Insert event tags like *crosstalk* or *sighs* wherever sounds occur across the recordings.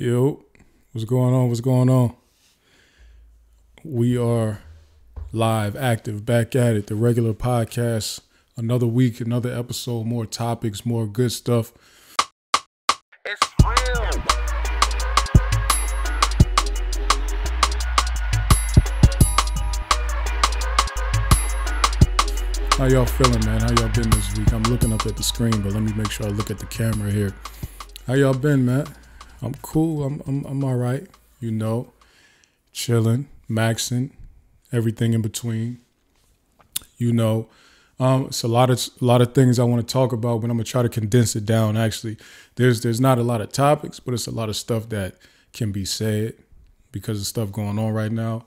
Yo, what's going on? What's going on? We are live, active, back at it. The regular podcast. Another week, another episode, more topics, more good stuff. It's real. How y'all feeling, man? How y'all been this week? I'm looking up at the screen, but let me make sure I look at the camera here. How y'all been, man? I'm cool. I'm I'm, I'm all right. You know, chilling, maxing, everything in between. You know, um, it's a lot of a lot of things I want to talk about, but I'm gonna try to condense it down. Actually, there's there's not a lot of topics, but it's a lot of stuff that can be said because of stuff going on right now.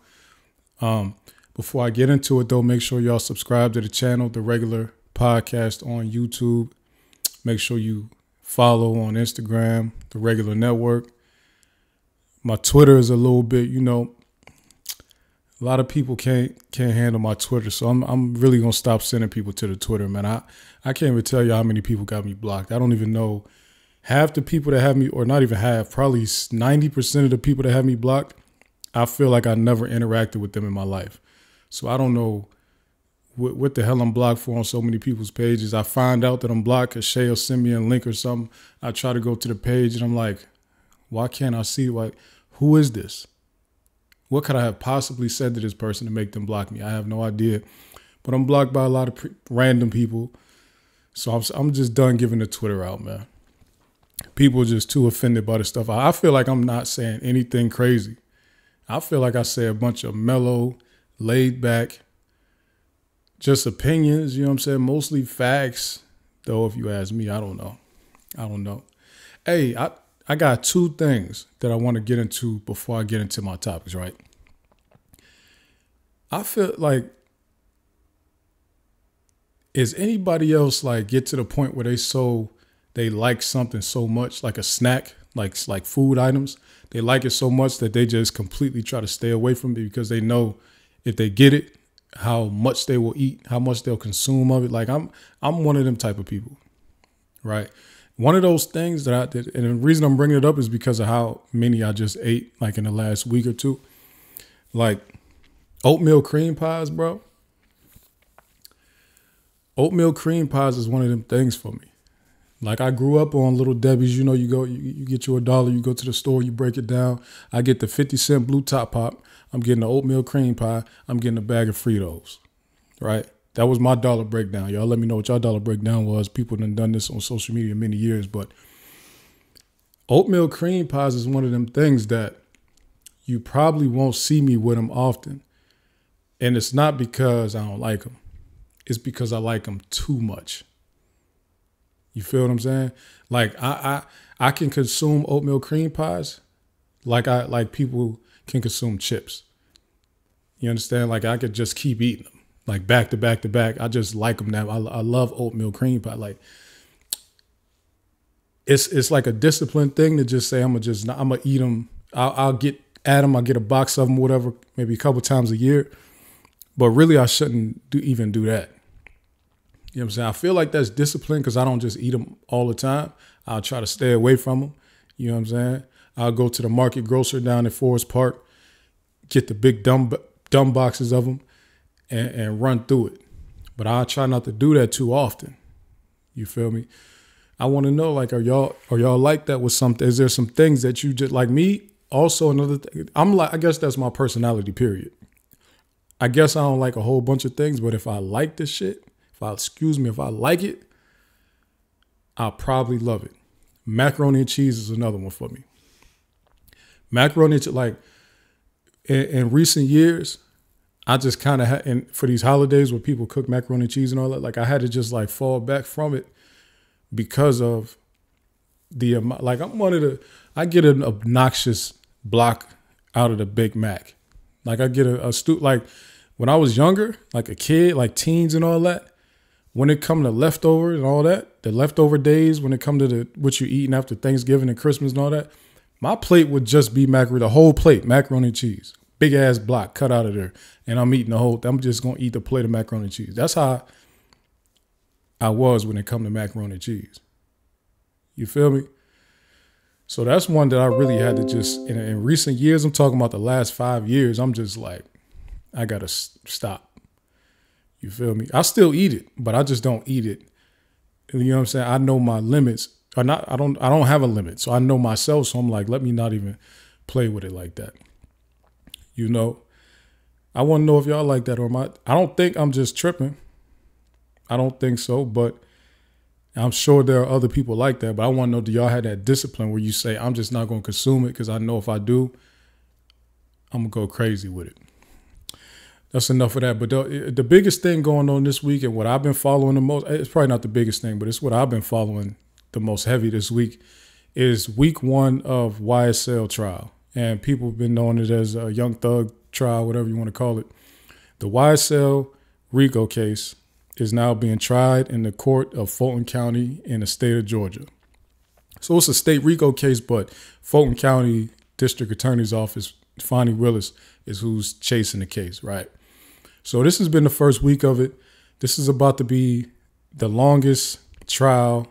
Um, before I get into it, though, make sure y'all subscribe to the channel, the regular podcast on YouTube. Make sure you follow on Instagram, the regular network. My Twitter is a little bit, you know, a lot of people can't can't handle my Twitter, so I'm I'm really gonna stop sending people to the Twitter, man. I I can't even tell you how many people got me blocked. I don't even know half the people that have me, or not even half, probably ninety percent of the people that have me blocked. I feel like I never interacted with them in my life. So I don't know what, what the hell I'm blocked for on so many people's pages. I find out that I'm blocked because Shay will send me a link or something. I try to go to the page and I'm like, why can't I see? Like, who is this? What could I have possibly said to this person to make them block me? I have no idea. But I'm blocked by a lot of random people. So I'm, I'm just done giving the Twitter out, man. People just too offended by the stuff. I I feel like I'm not saying anything crazy. I feel like I say a bunch of mellow, laid back, just opinions, you know what I'm saying? Mostly facts, though, if you ask me, I don't know. I don't know. Hey, I, I got two things that I want to get into before I get into my topics, right? I feel like is anybody else like get to the point where they so they like something so much like a snack like like food items they like it so much that they just completely try to stay away from it because they know if they get it how much they will eat how much they'll consume of it like i'm i'm one of them type of people right one of those things that i did and the reason i'm bringing it up is because of how many i just ate like in the last week or two like oatmeal cream pies bro oatmeal cream pies is one of them things for me. Like I grew up on Little Debbie's. You know, you go, you, you get you a dollar, you go to the store, you break it down. I get the fifty cent blue top pop. I'm getting the oatmeal cream pie. I'm getting a bag of Fritos. Right. That was my dollar breakdown. Y'all let me know what y'all dollar breakdown was. People done done this on social media many years, but oatmeal cream pies is one of them things that you probably won't see me with them often. And it's not because I don't like them it's because I like them too much. You feel what I'm saying? Like I I I can consume oatmeal cream pies like I like people can consume chips. You understand? Like I could just keep eating them, like back to back to back. I just like them now. I, I love oatmeal cream pie. Like it's it's like a disciplined thing to just say I'm gonna just I'm gonna eat them. I'll, I'll get at them. I get a box of them, whatever, maybe a couple times a year. But really, I shouldn't do even do that. You know what I'm saying? I feel like that's discipline because I don't just eat them all the time. I'll try to stay away from them. You know what I'm saying? I'll go to the market grocer down in Forest Park, get the big dumb dumb boxes of them, and, and run through it. But I try not to do that too often. You feel me? I want to know, like, are y'all are y'all like that with something? Is there some things that you just like me? Also, another thing, I'm like, I guess that's my personality. Period. I guess I don't like a whole bunch of things, but if I like this shit, if I excuse me, if I like it, I'll probably love it. Macaroni and cheese is another one for me. Macaroni, like in, in recent years, I just kind of had, and for these holidays where people cook macaroni and cheese and all that, like I had to just like fall back from it because of the amount. Like I'm one of the, I get an obnoxious block out of the Big Mac. Like I get a, a stu like when I was younger, like a kid, like teens and all that. When it come to leftovers and all that, the leftover days, when it come to the what you eating after Thanksgiving and Christmas and all that, my plate would just be macaroni, the whole plate, macaroni and cheese, big ass block cut out of there, and I'm eating the whole. I'm just gonna eat the plate of macaroni and cheese. That's how I was when it come to macaroni and cheese. You feel me? So that's one that I really had to just in, in recent years. I'm talking about the last five years. I'm just like, I gotta stop. You feel me? I still eat it, but I just don't eat it. You know what I'm saying? I know my limits. Or not. I don't. I don't have a limit, so I know myself. So I'm like, let me not even play with it like that. You know. I want to know if y'all like that or not. I don't think I'm just tripping. I don't think so, but I'm sure there are other people like that. But I want to know do y'all have that discipline where you say, I'm just not going to consume it because I know if I do, I'm going to go crazy with it. That's enough of that. But the, the biggest thing going on this week and what I've been following the most, it's probably not the biggest thing, but it's what I've been following the most heavy this week is week one of YSL trial. And people have been knowing it as a Young Thug trial, whatever you want to call it. The YSL RICO case is now being tried in the court of Fulton County in the state of Georgia. So it's a state RICO case, but Fulton County District Attorney's Office, Fani Willis, is who's chasing the case, right? So this has been the first week of it. This is about to be the longest trial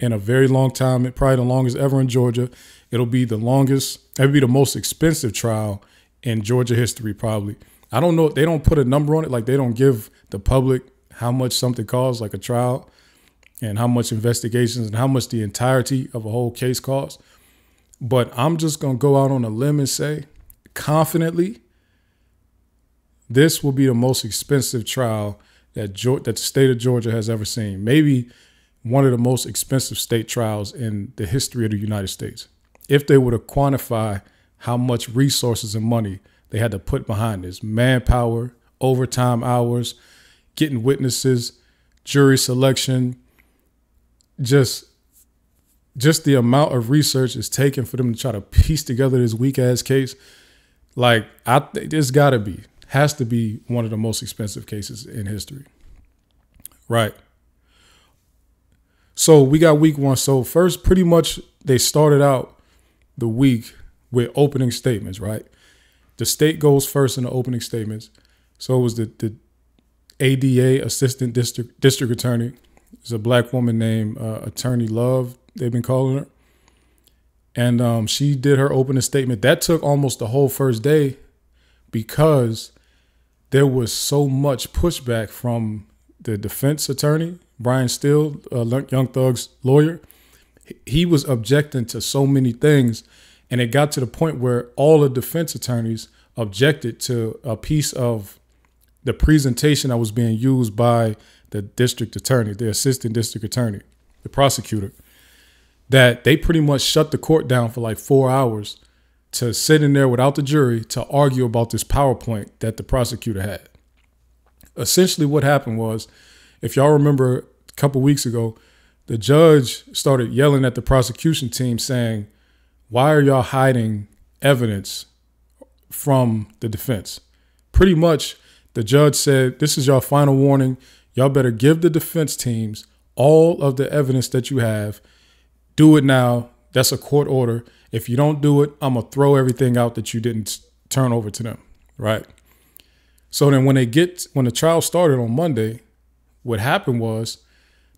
in a very long time, probably the longest ever in Georgia. It'll be the longest, it'll be the most expensive trial in Georgia history, probably. I don't know. They don't put a number on it. Like they don't give the public how much something costs, like a trial, and how much investigations and how much the entirety of a whole case costs. But I'm just gonna go out on a limb and say, confidently, this will be the most expensive trial that Georgia, that the state of Georgia has ever seen. Maybe one of the most expensive state trials in the history of the United States. If they were to quantify how much resources and money they had to put behind this manpower, overtime hours, getting witnesses, jury selection, just just the amount of research is taken for them to try to piece together this weak ass case. Like I think this got to be has to be one of the most expensive cases in history. Right. So we got week 1. So first pretty much they started out the week with opening statements, right? The state goes first in the opening statements. So it was the, the ADA, Assistant District District Attorney. It's a black woman named uh, Attorney Love. They've been calling her, and um, she did her opening statement. That took almost the whole first day because there was so much pushback from the defense attorney, Brian Steel, uh, Young Thug's lawyer. He was objecting to so many things and it got to the point where all the defense attorneys objected to a piece of the presentation that was being used by the district attorney, the assistant district attorney, the prosecutor, that they pretty much shut the court down for like four hours to sit in there without the jury to argue about this PowerPoint that the prosecutor had. Essentially, what happened was, if y'all remember a couple weeks ago, the judge started yelling at the prosecution team saying, why are y'all hiding evidence from the defense? Pretty much, the judge said, This is your final warning. Y'all better give the defense teams all of the evidence that you have. Do it now. That's a court order. If you don't do it, I'm going to throw everything out that you didn't turn over to them. Right. So then when they get, when the trial started on Monday, what happened was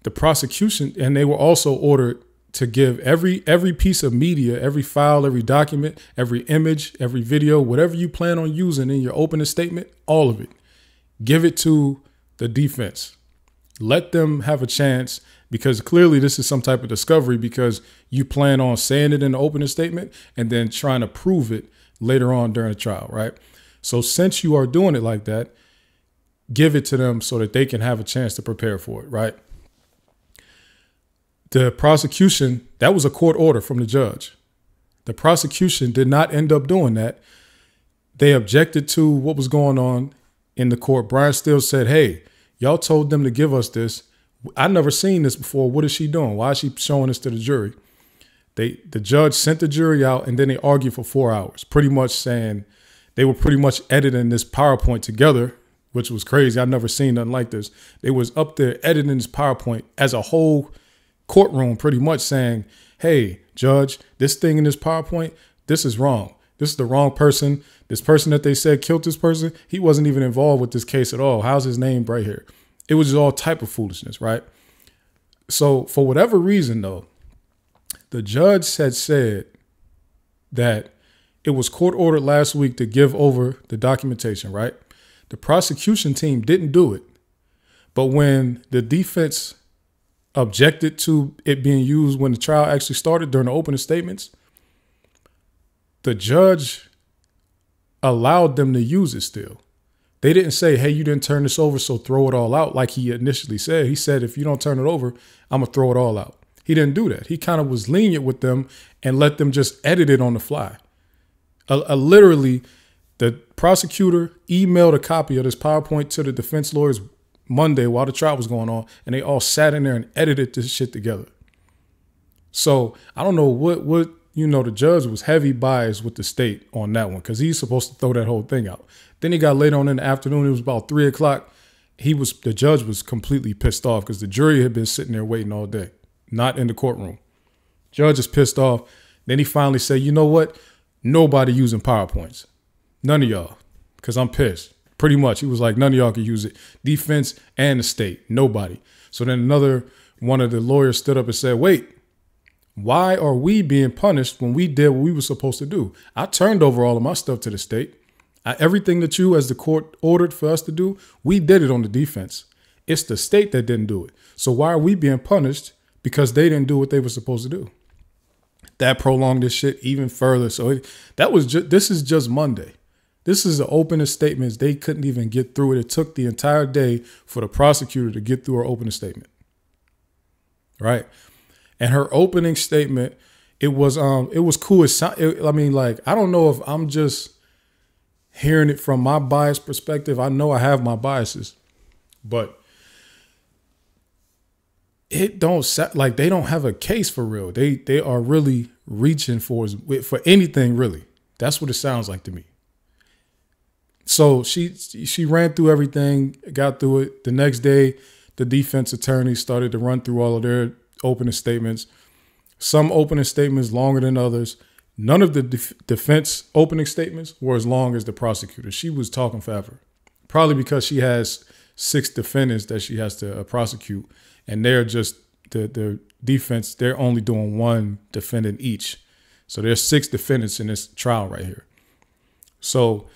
the prosecution, and they were also ordered to give every every piece of media, every file, every document, every image, every video, whatever you plan on using in your opening statement, all of it. Give it to the defense. Let them have a chance because clearly this is some type of discovery because you plan on saying it in the opening statement and then trying to prove it later on during the trial, right? So since you are doing it like that, give it to them so that they can have a chance to prepare for it, right? The prosecution, that was a court order from the judge. The prosecution did not end up doing that. They objected to what was going on in the court. Brian Steel said, Hey, y'all told them to give us this. I never seen this before. What is she doing? Why is she showing this to the jury? They the judge sent the jury out and then they argued for four hours, pretty much saying they were pretty much editing this PowerPoint together, which was crazy. I've never seen nothing like this. They was up there editing this PowerPoint as a whole courtroom pretty much saying, hey, judge, this thing in this PowerPoint, this is wrong. This is the wrong person. This person that they said killed this person, he wasn't even involved with this case at all. How's his name right here? It was just all type of foolishness, right? So for whatever reason, though, the judge had said that it was court ordered last week to give over the documentation, right? The prosecution team didn't do it. But when the defense objected to it being used when the trial actually started during the opening statements, the judge allowed them to use it still. They didn't say, hey, you didn't turn this over, so throw it all out like he initially said. He said, if you don't turn it over, I'm going to throw it all out. He didn't do that. He kind of was lenient with them and let them just edit it on the fly. A, a literally, the prosecutor emailed a copy of this PowerPoint to the defense lawyers Monday while the trial was going on, and they all sat in there and edited this shit together. So I don't know what what you know. The judge was heavy biased with the state on that one because he's supposed to throw that whole thing out. Then he got late on in the afternoon. It was about three o'clock. He was the judge was completely pissed off because the jury had been sitting there waiting all day, not in the courtroom. Judge is pissed off. Then he finally said, "You know what? Nobody using PowerPoints. None of y'all, because I'm pissed." Pretty much, he was like, "None of y'all can use it. Defense and the state, nobody." So then another one of the lawyers stood up and said, "Wait." Why are we being punished when we did what we were supposed to do? I turned over all of my stuff to the state. I, everything that you, as the court, ordered for us to do, we did it on the defense. It's the state that didn't do it. So why are we being punished because they didn't do what they were supposed to do? That prolonged this shit even further. So it, that was just. This is just Monday. This is the opening statements. They couldn't even get through it. It took the entire day for the prosecutor to get through her opening statement. Right and her opening statement it was um it was cool it, it, i mean like i don't know if i'm just hearing it from my bias perspective i know i have my biases but it don't like they don't have a case for real they they are really reaching for for anything really that's what it sounds like to me so she she ran through everything got through it the next day the defense attorney started to run through all of their opening statements. Some opening statements longer than others. None of the def- defense opening statements were as long as the prosecutor. She was talking forever, probably because she has six defendants that she has to uh, prosecute, and they're just the the defense. They're only doing one defendant each, so there's six defendants in this trial right here. So,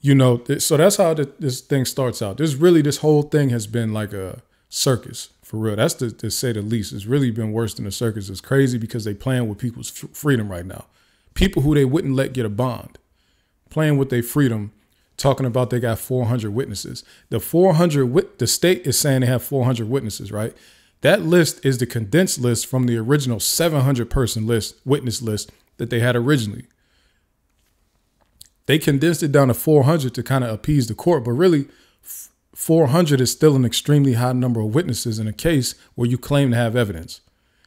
you know, so that's how this thing starts out. This really, this whole thing has been like a circus for real. That's to, to say the least. It's really been worse than a circus. It's crazy because they playing with people's freedom right now. People who they wouldn't let get a bond, playing with their freedom, talking about they got 400 witnesses. The 400 wit- the state is saying they have 400 witnesses, right? That list is the condensed list from the original 700 person list, witness list that they had originally. They condensed it down to 400 to kind of appease the court, but really 400 is still an extremely high number of witnesses in a case where you claim to have evidence.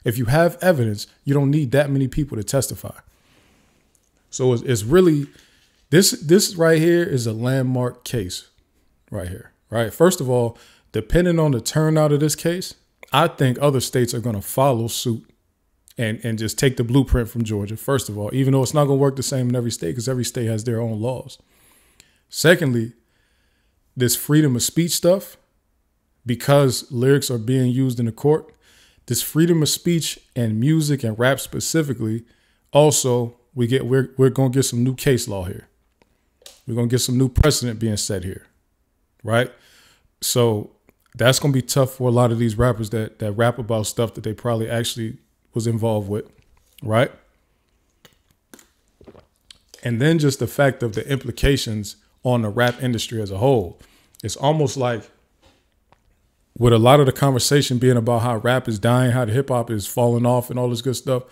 If you have evidence, you don't need that many people to testify. So it's, it's really this this right here is a landmark case right here. Right? First of all, depending on the turnout of this case, I think other states are going to follow suit and and just take the blueprint from Georgia. First of all, even though it's not going to work the same in every state because every state has their own laws. Secondly, this freedom of speech stuff, because lyrics are being used in the court, this freedom of speech and music and rap specifically, also we get we're we're gonna get some new case law here. We're gonna get some new precedent being set here. Right? So that's gonna be tough for a lot of these rappers that that rap about stuff that they probably actually was involved with, right? And then just the fact of the implications on the rap industry as a whole it's almost like with a lot of the conversation being about how rap is dying, how the hip hop is falling off, and all this good stuff.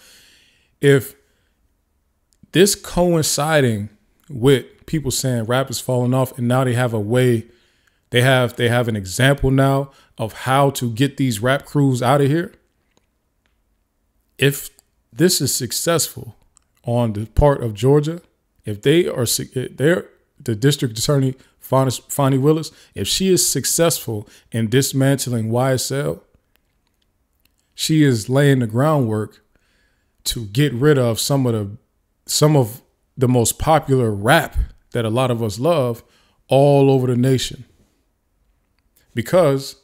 If this coinciding with people saying rap is falling off, and now they have a way, they have they have an example now of how to get these rap crews out of here. If this is successful on the part of Georgia, if they are they're the district attorney Fani Willis, if she is successful in dismantling YSL, she is laying the groundwork to get rid of some of the some of the most popular rap that a lot of us love all over the nation. Because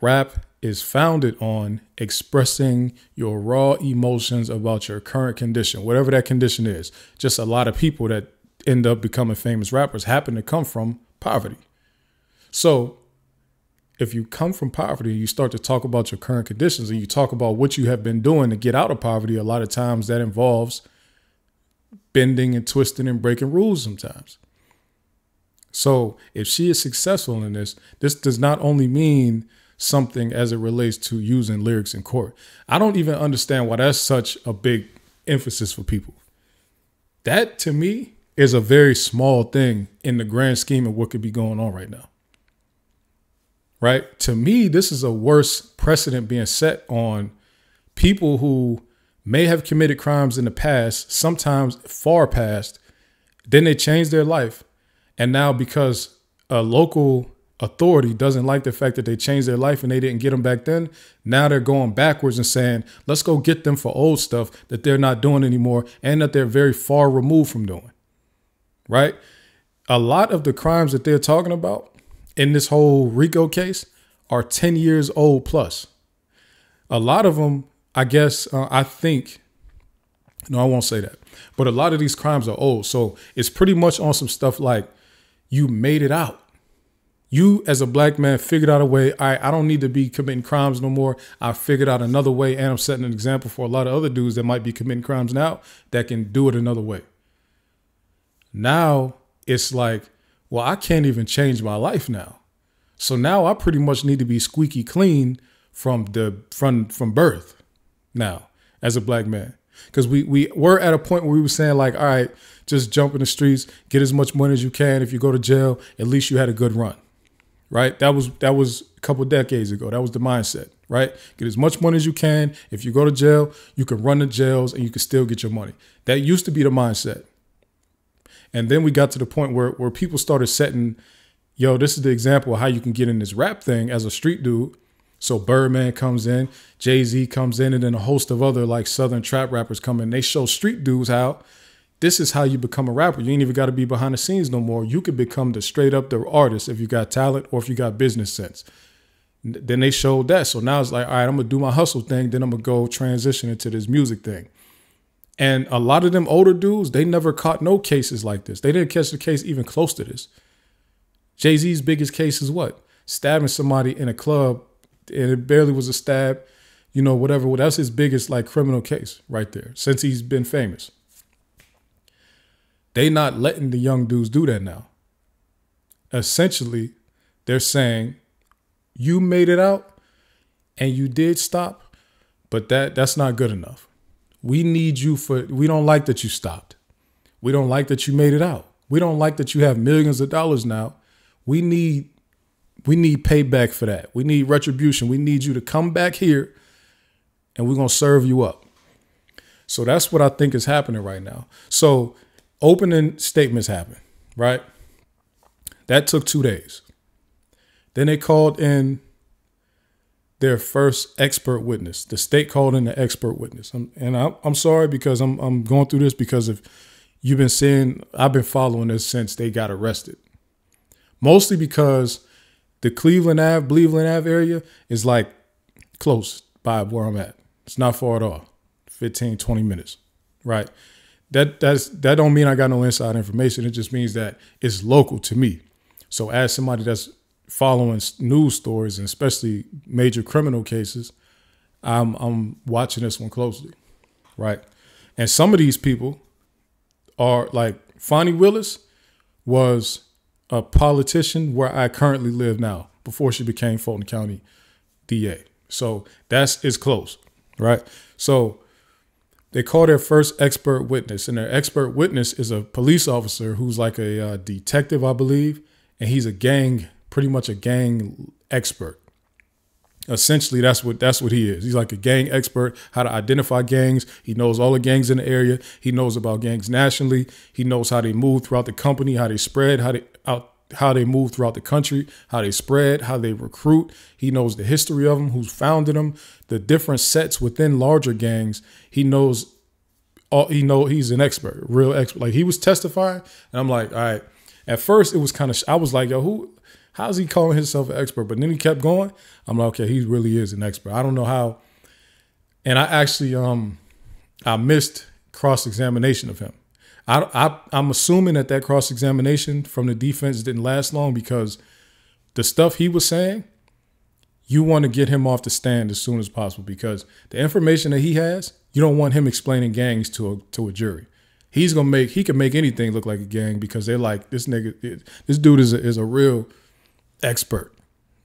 rap is founded on expressing your raw emotions about your current condition, whatever that condition is. Just a lot of people that end up becoming famous rappers happen to come from poverty. So, if you come from poverty you start to talk about your current conditions and you talk about what you have been doing to get out of poverty, a lot of times that involves bending and twisting and breaking rules sometimes. So, if she is successful in this, this does not only mean something as it relates to using lyrics in court. I don't even understand why that's such a big emphasis for people. That to me is a very small thing in the grand scheme of what could be going on right now. Right? To me, this is a worse precedent being set on people who may have committed crimes in the past, sometimes far past, then they change their life. And now, because a local authority doesn't like the fact that they changed their life and they didn't get them back then. Now they're going backwards and saying, let's go get them for old stuff that they're not doing anymore and that they're very far removed from doing. Right? A lot of the crimes that they're talking about in this whole RICO case are 10 years old plus. A lot of them, I guess, uh, I think, no, I won't say that, but a lot of these crimes are old. So it's pretty much on some stuff like you made it out you as a black man figured out a way. I, I don't need to be committing crimes no more. I figured out another way and i'm setting an example for a lot of other dudes that might be committing crimes now that can do it another way. Now it's like well i can't even change my life now. So now i pretty much need to be squeaky clean from the from from birth now as a black man. Because we we were at a point where we were saying like all right just jump in the streets get as much money as you can. If you go to jail at least you had a good run right? That was that was a couple decades ago. That was the mindset, right? Get as much money as you can. If you go to jail, you can run the jails and you can still get your money. That used to be the mindset. And then we got to the point where where people started setting, yo, this is the example of how you can get in this rap thing as a street dude. So Birdman comes in, Jay Z comes in, and then a host of other like Southern trap rappers come in. They show street dudes how this is how you become a rapper. You ain't even got to be behind the scenes no more. You could become the straight up the artist if you got talent or if you got business sense. Then they showed that. So now it's like, all right, I'm gonna do my hustle thing, then I'm gonna go transition into this music thing. And a lot of them older dudes, they never caught no cases like this. They didn't catch the case even close to this. Jay Z's biggest case is what? Stabbing somebody in a club, and it barely was a stab, you know, whatever. That's his biggest like criminal case right there since he's been famous. They not letting the young dudes do that now. Essentially, they're saying, you made it out and you did stop, but that that's not good enough. We need you for we don't like that you stopped. We don't like that you made it out. We don't like that you have millions of dollars now. We need we need payback for that. We need retribution. We need you to come back here and we're going to serve you up. So that's what I think is happening right now. So opening statements happened, right? That took two days. Then they called in their first expert witness. The state called in the expert witness. I'm, and I'm, I'm sorry because I'm, I'm going through this because of you've been seeing, I've been following this since they got arrested. Mostly because the Cleveland Ave, Cleveland Ave area is like close by where I'm at. It's not far at all. 15, 20 minutes, right? That that's that don't mean I got no inside information. It just means that it's local to me. So as somebody that's following news stories and especially major criminal cases, I'm I'm watching this one closely, right? And some of these people are like Fani Willis was a politician where I currently live now before she became Fulton County DA. So that's is close, right? So they call their first expert witness, and their expert witness is a police officer who's like a uh, detective, I believe, and he's a gang, pretty much a gang expert. Essentially, that's what that's what he is. He's like a gang expert, how to identify gangs. He knows all the gangs in the area. He knows about gangs nationally. He knows how they move throughout the company, how they spread, how they how they move throughout the country, how they spread, how they recruit. He knows the history of them, who's founded them, the different sets within larger gangs. He knows all he know he's an expert, real expert. Like he was testifying, and I'm like, all right. At first, it was kind of I was like, yo, who? how's he calling himself an expert? But then he kept going. I'm like, okay, he really is an expert. I don't know how. And I actually, um, I missed cross examination of him. I, I, I'm assuming that that cross examination from the defense didn't last long because the stuff he was saying, you want to get him off the stand as soon as possible because the information that he has, you don't want him explaining gangs to a to a jury. He's gonna make he can make anything look like a gang because they're like this nigga, this dude is a, is a real expert.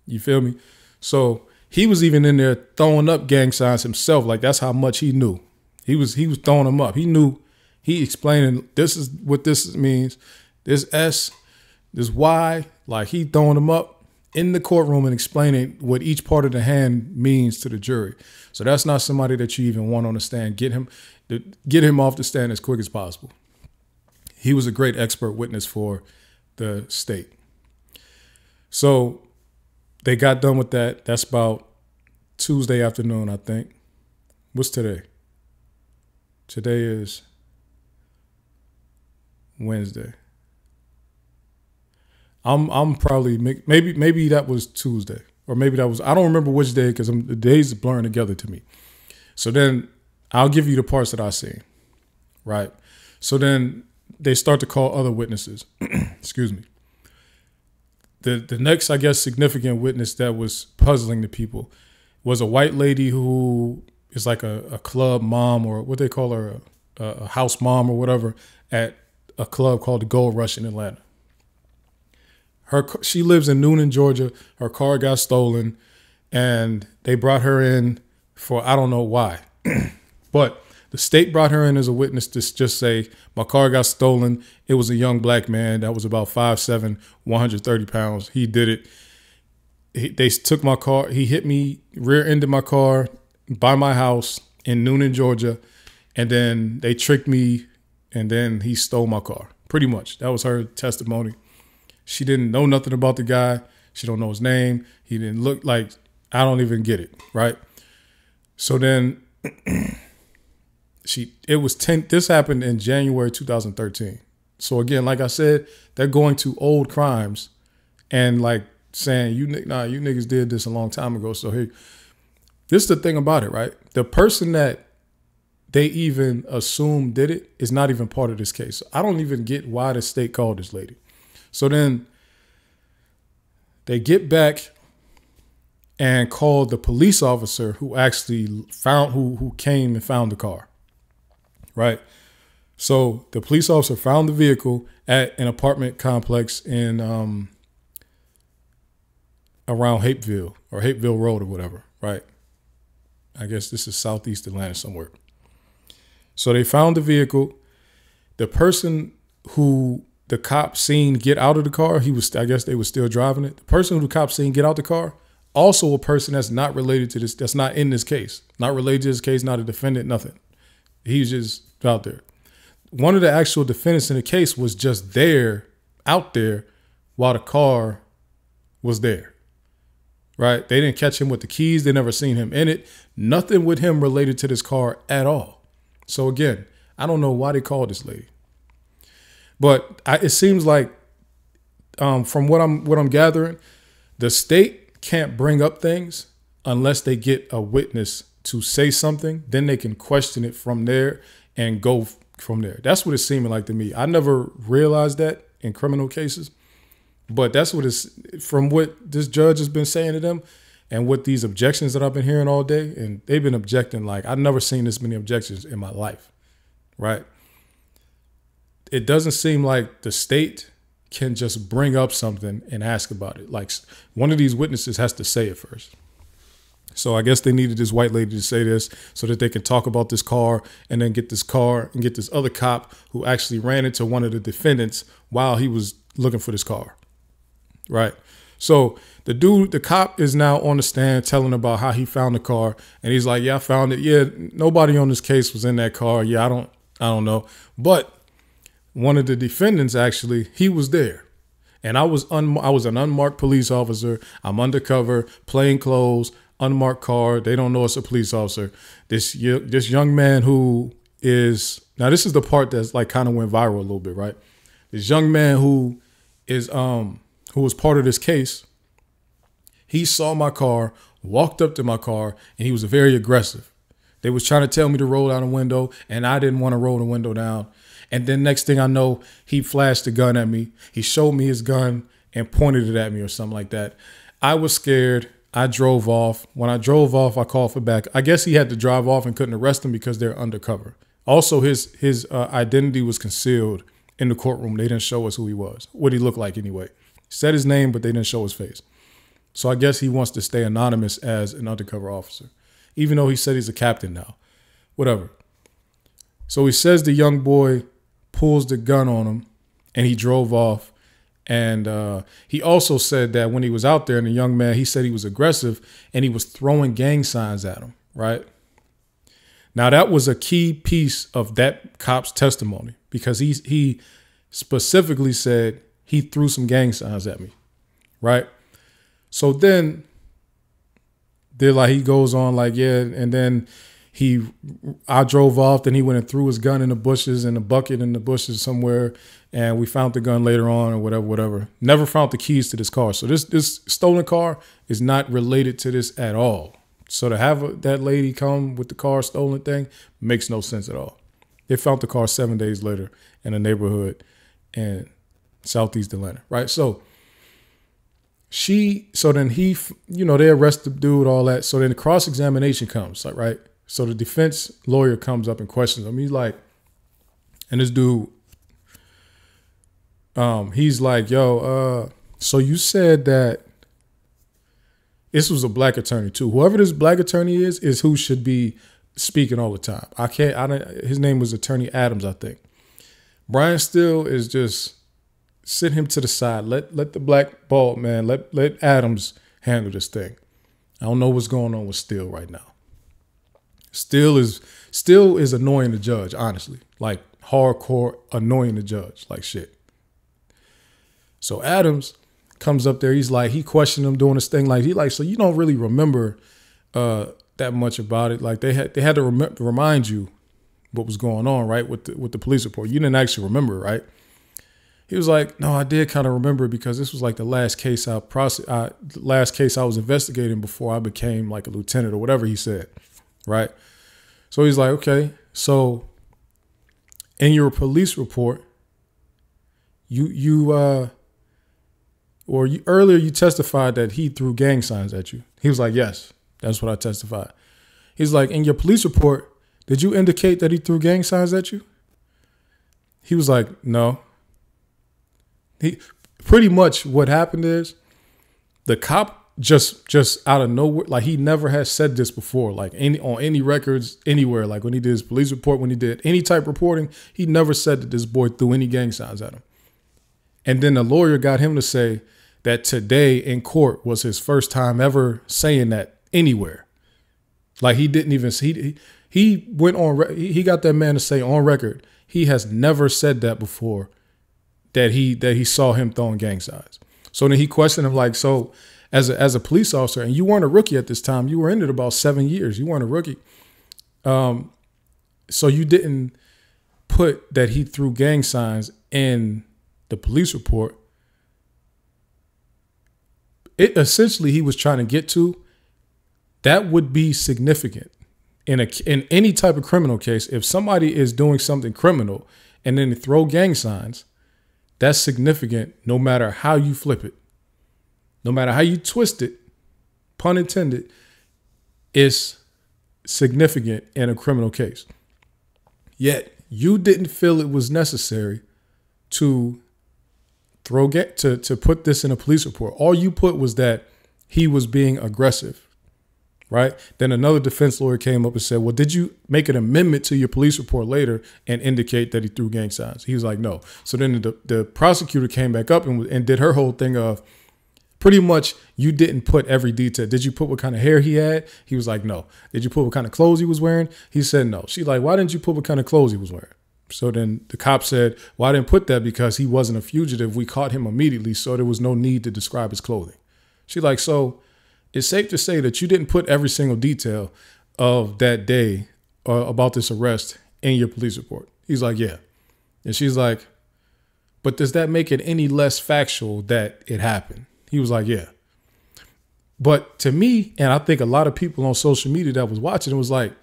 You feel me? So he was even in there throwing up gang signs himself. Like that's how much he knew. He was he was throwing them up. He knew. He explaining this is what this means. This S, this Y. Like he throwing them up in the courtroom and explaining what each part of the hand means to the jury. So that's not somebody that you even want on the stand. Get him, get him off the stand as quick as possible. He was a great expert witness for the state. So they got done with that. That's about Tuesday afternoon, I think. What's today? Today is Wednesday. I'm I'm probably maybe maybe that was Tuesday or maybe that was I don't remember which day because the days blurring together to me. So then I'll give you the parts that I see, right? So then they start to call other witnesses. *clears throat* Excuse me. The the next I guess significant witness that was puzzling the people was a white lady who is like a, a club mom or what they call her a, a house mom or whatever at a club called the Gold Rush in Atlanta. Her she lives in Newnan, Georgia. Her car got stolen, and they brought her in for I don't know why, *clears throat* but the state brought her in as a witness to just say my car got stolen. It was a young black man that was about 5'7", 130 pounds. He did it. He, they took my car. He hit me, rear ended my car by my house in Newnan, Georgia, and then they tricked me, and then he stole my car. Pretty much, that was her testimony. She didn't know nothing about the guy. She don't know his name. He didn't look like I don't even get it, right? So then *clears throat* she it was 10 this happened in January 2013. So again, like I said, they're going to old crimes and like saying you nah, you niggas did this a long time ago. So hey, this is the thing about it, right? The person that they even assume did it is not even part of this case. I don't even get why the state called this lady. So then they get back and call the police officer who actually found who who came and found the car. Right? So the police officer found the vehicle at an apartment complex in um, around Hapeville or Hapeville Road or whatever, right? I guess this is southeast Atlanta somewhere. So they found the vehicle. The person who the cop seen get out of the car, he was I guess they were still driving it. The person who the cop seen get out the car, also a person that's not related to this, that's not in this case, not related to this case, not a defendant, nothing. He's just out there. One of the actual defendants in the case was just there, out there, while the car was there. Right? They didn't catch him with the keys. They never seen him in it. Nothing with him related to this car at all. So again, I don't know why they called this lady. But I, it seems like, um, from what I'm what I'm gathering, the state can't bring up things unless they get a witness to say something. Then they can question it from there and go from there. That's what it's seeming like to me. I never realized that in criminal cases, but that's what it's from what this judge has been saying to them and with these objections that I've been hearing all day. And they've been objecting like I've never seen this many objections in my life, right? it doesn't seem like the state can just bring up something and ask about it. Like one of these witnesses has to say it first. So I guess they needed this white lady to say this so that they can talk about this car and then get this car and get this other cop who actually ran into one of the defendants while he was looking for this car. Right. So the dude, the cop is now on the stand telling about how he found the car and he's like, "Yeah, I found it. Yeah, nobody on this case was in that car. Yeah, I don't I don't know. But one of the defendants actually he was there and i was un- i was an unmarked police officer i'm undercover plain clothes unmarked car they don't know it's a police officer this this young man who is now this is the part that's like kind of went viral a little bit right this young man who is um who was part of this case, he saw my car, walked up to my car, and he was very aggressive. They was trying to tell me to roll down the window, and I didn't want to roll the window down. And then next thing I know, he flashed a gun at me. He showed me his gun and pointed it at me or something like that. I was scared. I drove off. When I drove off, I called for back. I guess he had to drive off and couldn't arrest him because they're undercover. Also, his his uh, identity was concealed in the courtroom. They didn't show us who he was, what he looked like anyway. Said his name, but they didn't show his face. So I guess he wants to stay anonymous as an undercover officer, even though he said he's a captain now. Whatever. So he says the young boy pulls the gun on him and he drove off. And uh, he also said that when he was out there and the young man, he said he was aggressive and he was throwing gang signs at him, right? Now that was a key piece of that cop's testimony because he he specifically said he threw some gang signs at me, right? So then they're like he goes on like yeah, and then he I drove off, then he went and threw his gun in the bushes in a bucket in the bushes somewhere, and we found the gun later on or whatever, whatever. Never found the keys to this car. So this this stolen car is not related to this at all. So to have a, that lady come with the car stolen thing makes no sense at all. They found the car seven days later in a neighborhood in southeast Atlanta, right? So she, so then he, you know, they arrest the dude, all that. So then the cross examination comes, like, right? So the defense lawyer comes up and questions him. He's like, and this dude, um, he's like, yo, uh, so you said that this was a black attorney too. Whoever this black attorney is, is who should be speaking all the time. I can't. I don't. His name was Attorney Adams, I think. Brian Steel is just sit him to the side. Let let the black bald man. Let let Adams handle this thing. I don't know what's going on with Steel right now. Steel is Steel is annoying the judge, honestly. Like hardcore annoying the judge, like shit. So Adams comes up there. He's like, he questioned him doing this thing. Like he like, so you don't really remember uh, that much about it. Like they had they had to rem- remind you what was going on, right? With the with the police report. You didn't actually remember, right? He was like, no, I did kind of remember because this was like the last case I process, I, last case I was investigating before I became like a lieutenant or whatever he said, right? So he's like, okay, so in your police report, you you uh or you, earlier you testified that he threw gang signs at you. He was like, yes, that's what I testified. He's like, in your police report, did you indicate that he threw gang signs at you? He was like, no. He pretty much what happened is the cop just just out of nowhere, like he never has said this before, like any on any records anywhere. Like when he did his police report, when he did any type reporting, he never said that this boy threw any gang signs at him. And then the lawyer got him to say that today in court was his first time ever saying that anywhere. Like he didn't even he he went on he got that man to say on record he has never said that before that he that he saw him throwing gang signs. So then he questioned him like so as a, as a police officer and you weren't a rookie at this time you were in it about seven years you weren't a rookie um so you didn't put that he threw gang signs in the police report, it essentially he was trying to get to that would be significant in a in any type of criminal case. If somebody is doing something criminal and then throw gang signs, that's significant no matter how you flip it, no matter how you twist it, pun intended, it's significant in a criminal case. Yet you didn't feel it was necessary to throw get to to put this in a police report. All you put was that he was being aggressive. Right? Then another defense lawyer came up and said, Well, did you make an amendment to your police report later and indicate that he threw gang signs? He was like, No. So then the, the prosecutor came back up and, and did her whole thing of pretty much you didn't put every detail. Did you put what kind of hair he had? He was like, No. Did you put what kind of clothes he was wearing? He said no. She's like, Why didn't you put what kind of clothes he was wearing? So then the cop said, Well, I didn't put that because he wasn't a fugitive. We caught him immediately, so there was no need to describe his clothing. She's like, So it's safe to say that you didn't put every single detail of that day uh, about this arrest in your police report. He's like, Yeah. And she's like, but does that make it any less factual that it happened? He was like, yeah. But to me, and I think a lot of people on social media that was watching it was like,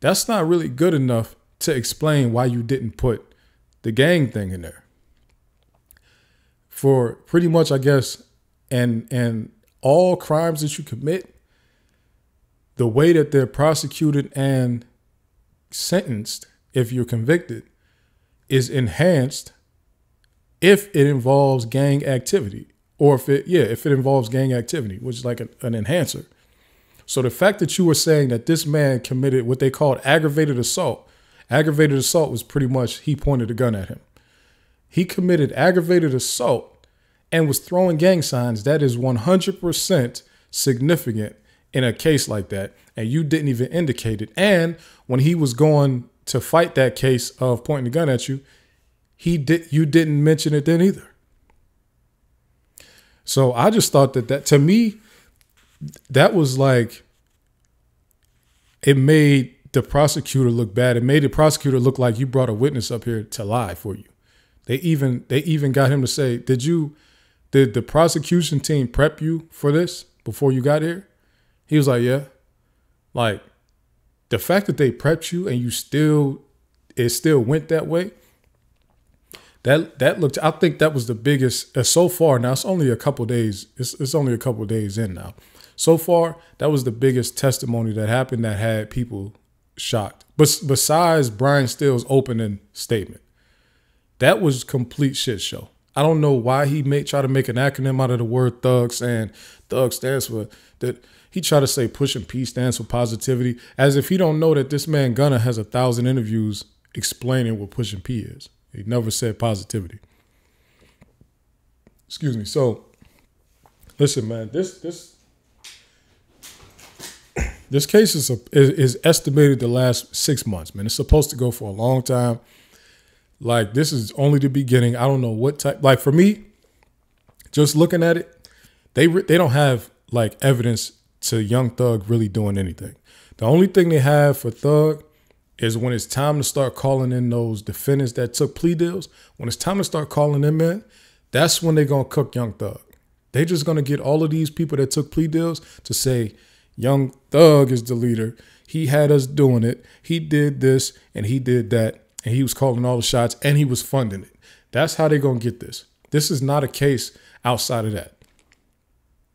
that's not really good enough to explain why you didn't put the gang thing in there. For pretty much, I guess, and and all crimes that you commit, the way that they're prosecuted and sentenced, if you're convicted, is enhanced if it involves gang activity or if it yeah if it involves gang activity which is like an, an enhancer. So the fact that you were saying that this man committed what they called aggravated assault aggravated assault was pretty much he pointed a gun at him. He committed aggravated assault and was throwing gang signs that is 100% significant in a case like that. And you didn't even indicate it. And when he was going to fight that case of pointing the gun at you he did you didn't mention it then either. So i just thought that that to me that was like it made the prosecutor look bad. It made the prosecutor look like you brought a witness up here to lie for you. They even they even got him to say did you did the prosecution team prep you for this before you got here? He was like yeah. Like the fact that they prepped you and you still it still went that way that that looked i think that was the biggest uh, so far now it's only a couple days it's, it's only a couple days in now. So far that was the biggest testimony that happened that had people shocked. But besides Brian Steel's opening statement that was complete shit show i don't know why he made try to make an acronym out of the word thug saying thug stands for that he tried to say pushing p stands for positivity as if he don't know that this man Gunna has a thousand interviews explaining what pushing p is he never said positivity. Excuse me. So, listen, man. This this this case is, a, is estimated to last six months. Man, it's supposed to go for a long time. Like this is only the beginning. I don't know what type. Like for me, just looking at it, they they don't have like evidence to Young Thug really doing anything. The only thing they have for Thug is when it's time to start calling in those defendants that took plea deals. When it's time to start calling them in, that's when they're gonna cook Young Thug. They're just gonna get all of these people that took plea deals to say, Young Thug is the leader. He had us doing it. He did this and he did that. And he was calling all the shots and he was funding it. That's how they're gonna get this. This is not a case outside of that.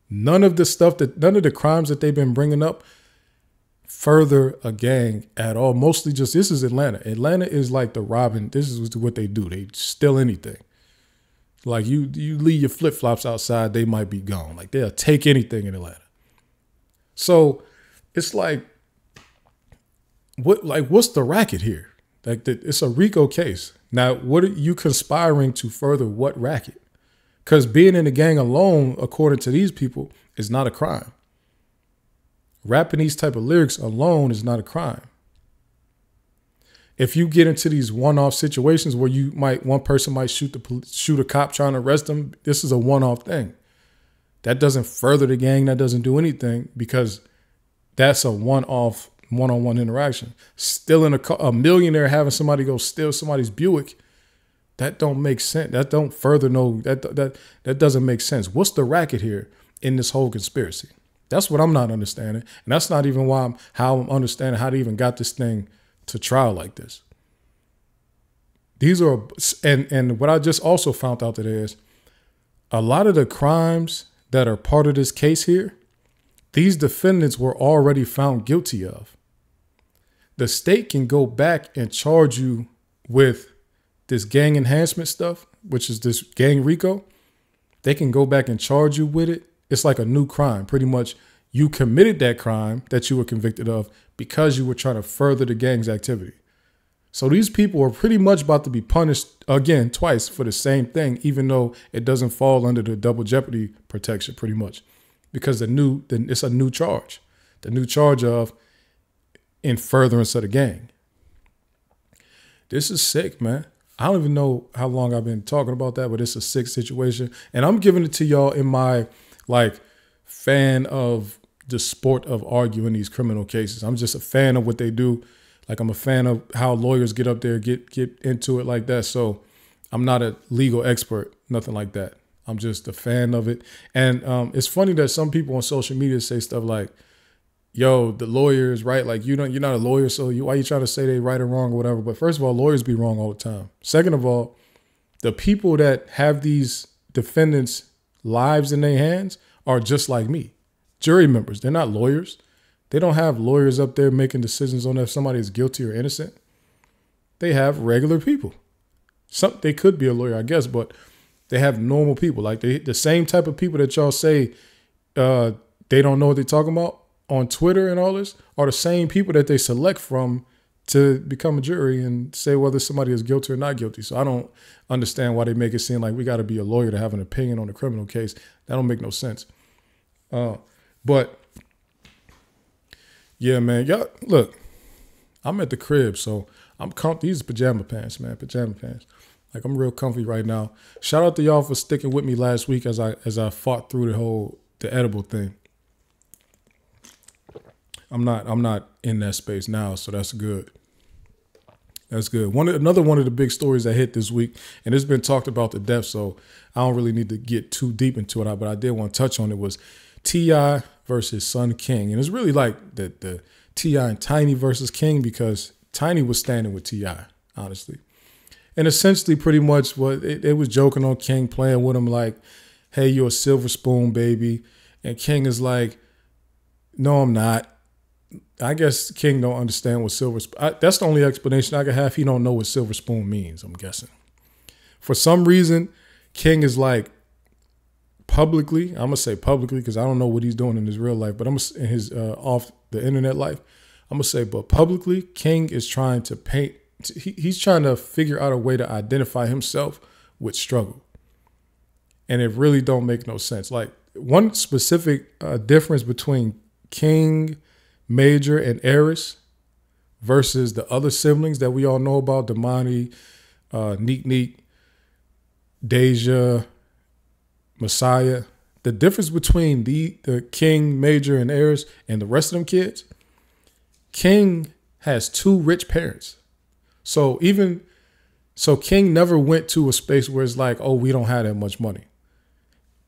None of the stuff that none of the crimes that they've been bringing up further a gang at all. Mostly just this is Atlanta. Atlanta is like the Robin. This is what they do. They steal anything. Like you, you leave your flip flops outside, they might be gone. Like they'll take anything in Atlanta. So it's like, what? Like what's the racket here? Like it's a RICO case. Now, what are you conspiring to further? What racket? Because being in the gang alone, according to these people, is not a crime rapping these type of lyrics alone is not a crime. If you get into these one-off situations where you might one person might shoot the shoot a cop trying to arrest them, this is a one-off thing. That doesn't further the gang. That doesn't do anything because that's a one-off, one-on-one interaction. Stealing in a, a millionaire having somebody go steal somebody's Buick, that don't make sense. That don't further no that that that doesn't make sense. What's the racket here in this whole conspiracy? That's what I'm not understanding. And that's not even why I'm how I'm understanding how they even got this thing to trial like this. These are and and what I just also found out today is a lot of the crimes that are part of this case here, these defendants were already found guilty of. The state can go back and charge you with this gang enhancement stuff, which is this gang RICO. They can go back and charge you with it it's like a new crime. Pretty much you committed that crime that you were convicted of because you were trying to further the gang's activity. So these people are pretty much about to be punished again twice for the same thing, even though it doesn't fall under the double jeopardy protection, pretty much, because the new it's a new charge, the new charge of in furtherance of the gang. This is sick, man. I don't even know how long I've been talking about that, but it's a sick situation, and I'm giving it to y'all in my like fan of the sport of arguing these criminal cases. I'm just a fan of what they do. Like I'm a fan of how lawyers get up there, get get into it like that. So I'm not a legal expert, nothing like that. I'm just a fan of it. And um, it's funny that some people on social media say stuff like, "Yo, the lawyers, right? Like you don't, you're not a lawyer, so you, why you trying to say they right or wrong or whatever?" But first of all, lawyers be wrong all the time. Second of all, the people that have these defendants' lives in their hands are just like me, jury members. They're not lawyers. They don't have lawyers up there making decisions on if somebody is guilty or innocent. They have regular people. Some they could be a lawyer, I guess, but they have normal people. Like they, the same type of people that y'all say uh, they don't know what they're talking about on Twitter and all this are the same people that they select from to become a jury and say whether somebody is guilty or not guilty. So I don't understand why they make it seem like we got to be a lawyer to have an opinion on a criminal case. That don't make no sense. Uh, but yeah, man, y'all look. I'm at the crib, so I'm comfy. These pajama pants, man, pajama pants. Like I'm real comfy right now. Shout out to y'all for sticking with me last week as I as I fought through the whole the edible thing. I'm not I'm not in that space now, so that's good. That's good. One another one of the big stories that hit this week, and it's been talked about to death, so I don't really need to get too deep into it. But I did want to touch on it. Was Ti versus Son King, and it's really like the the Ti and Tiny versus King because Tiny was standing with Ti, honestly, and essentially pretty much what it, it was joking on King, playing with him like, "Hey, you're a silver spoon, baby," and King is like, "No, I'm not." I guess King don't understand what silver. Sp- I, that's the only explanation I can have. He don't know what silver spoon means. I'm guessing. For some reason, King is like publicly. I'm gonna say publicly because I don't know what he's doing in his real life, but I'm in his uh, off the internet life. I'm gonna say, but publicly, King is trying to paint. He, he's trying to figure out a way to identify himself with struggle, and it really don't make no sense. Like one specific uh, difference between King Major and Heiress versus the other siblings that we all know about, Domani, uh, Neek Neek, Deyjah, Messiah. The difference between the, the King, Major, and Heiress and the rest of them kids, King has two rich parents. So even so King never went to a space where it's like, oh, we don't have that much money.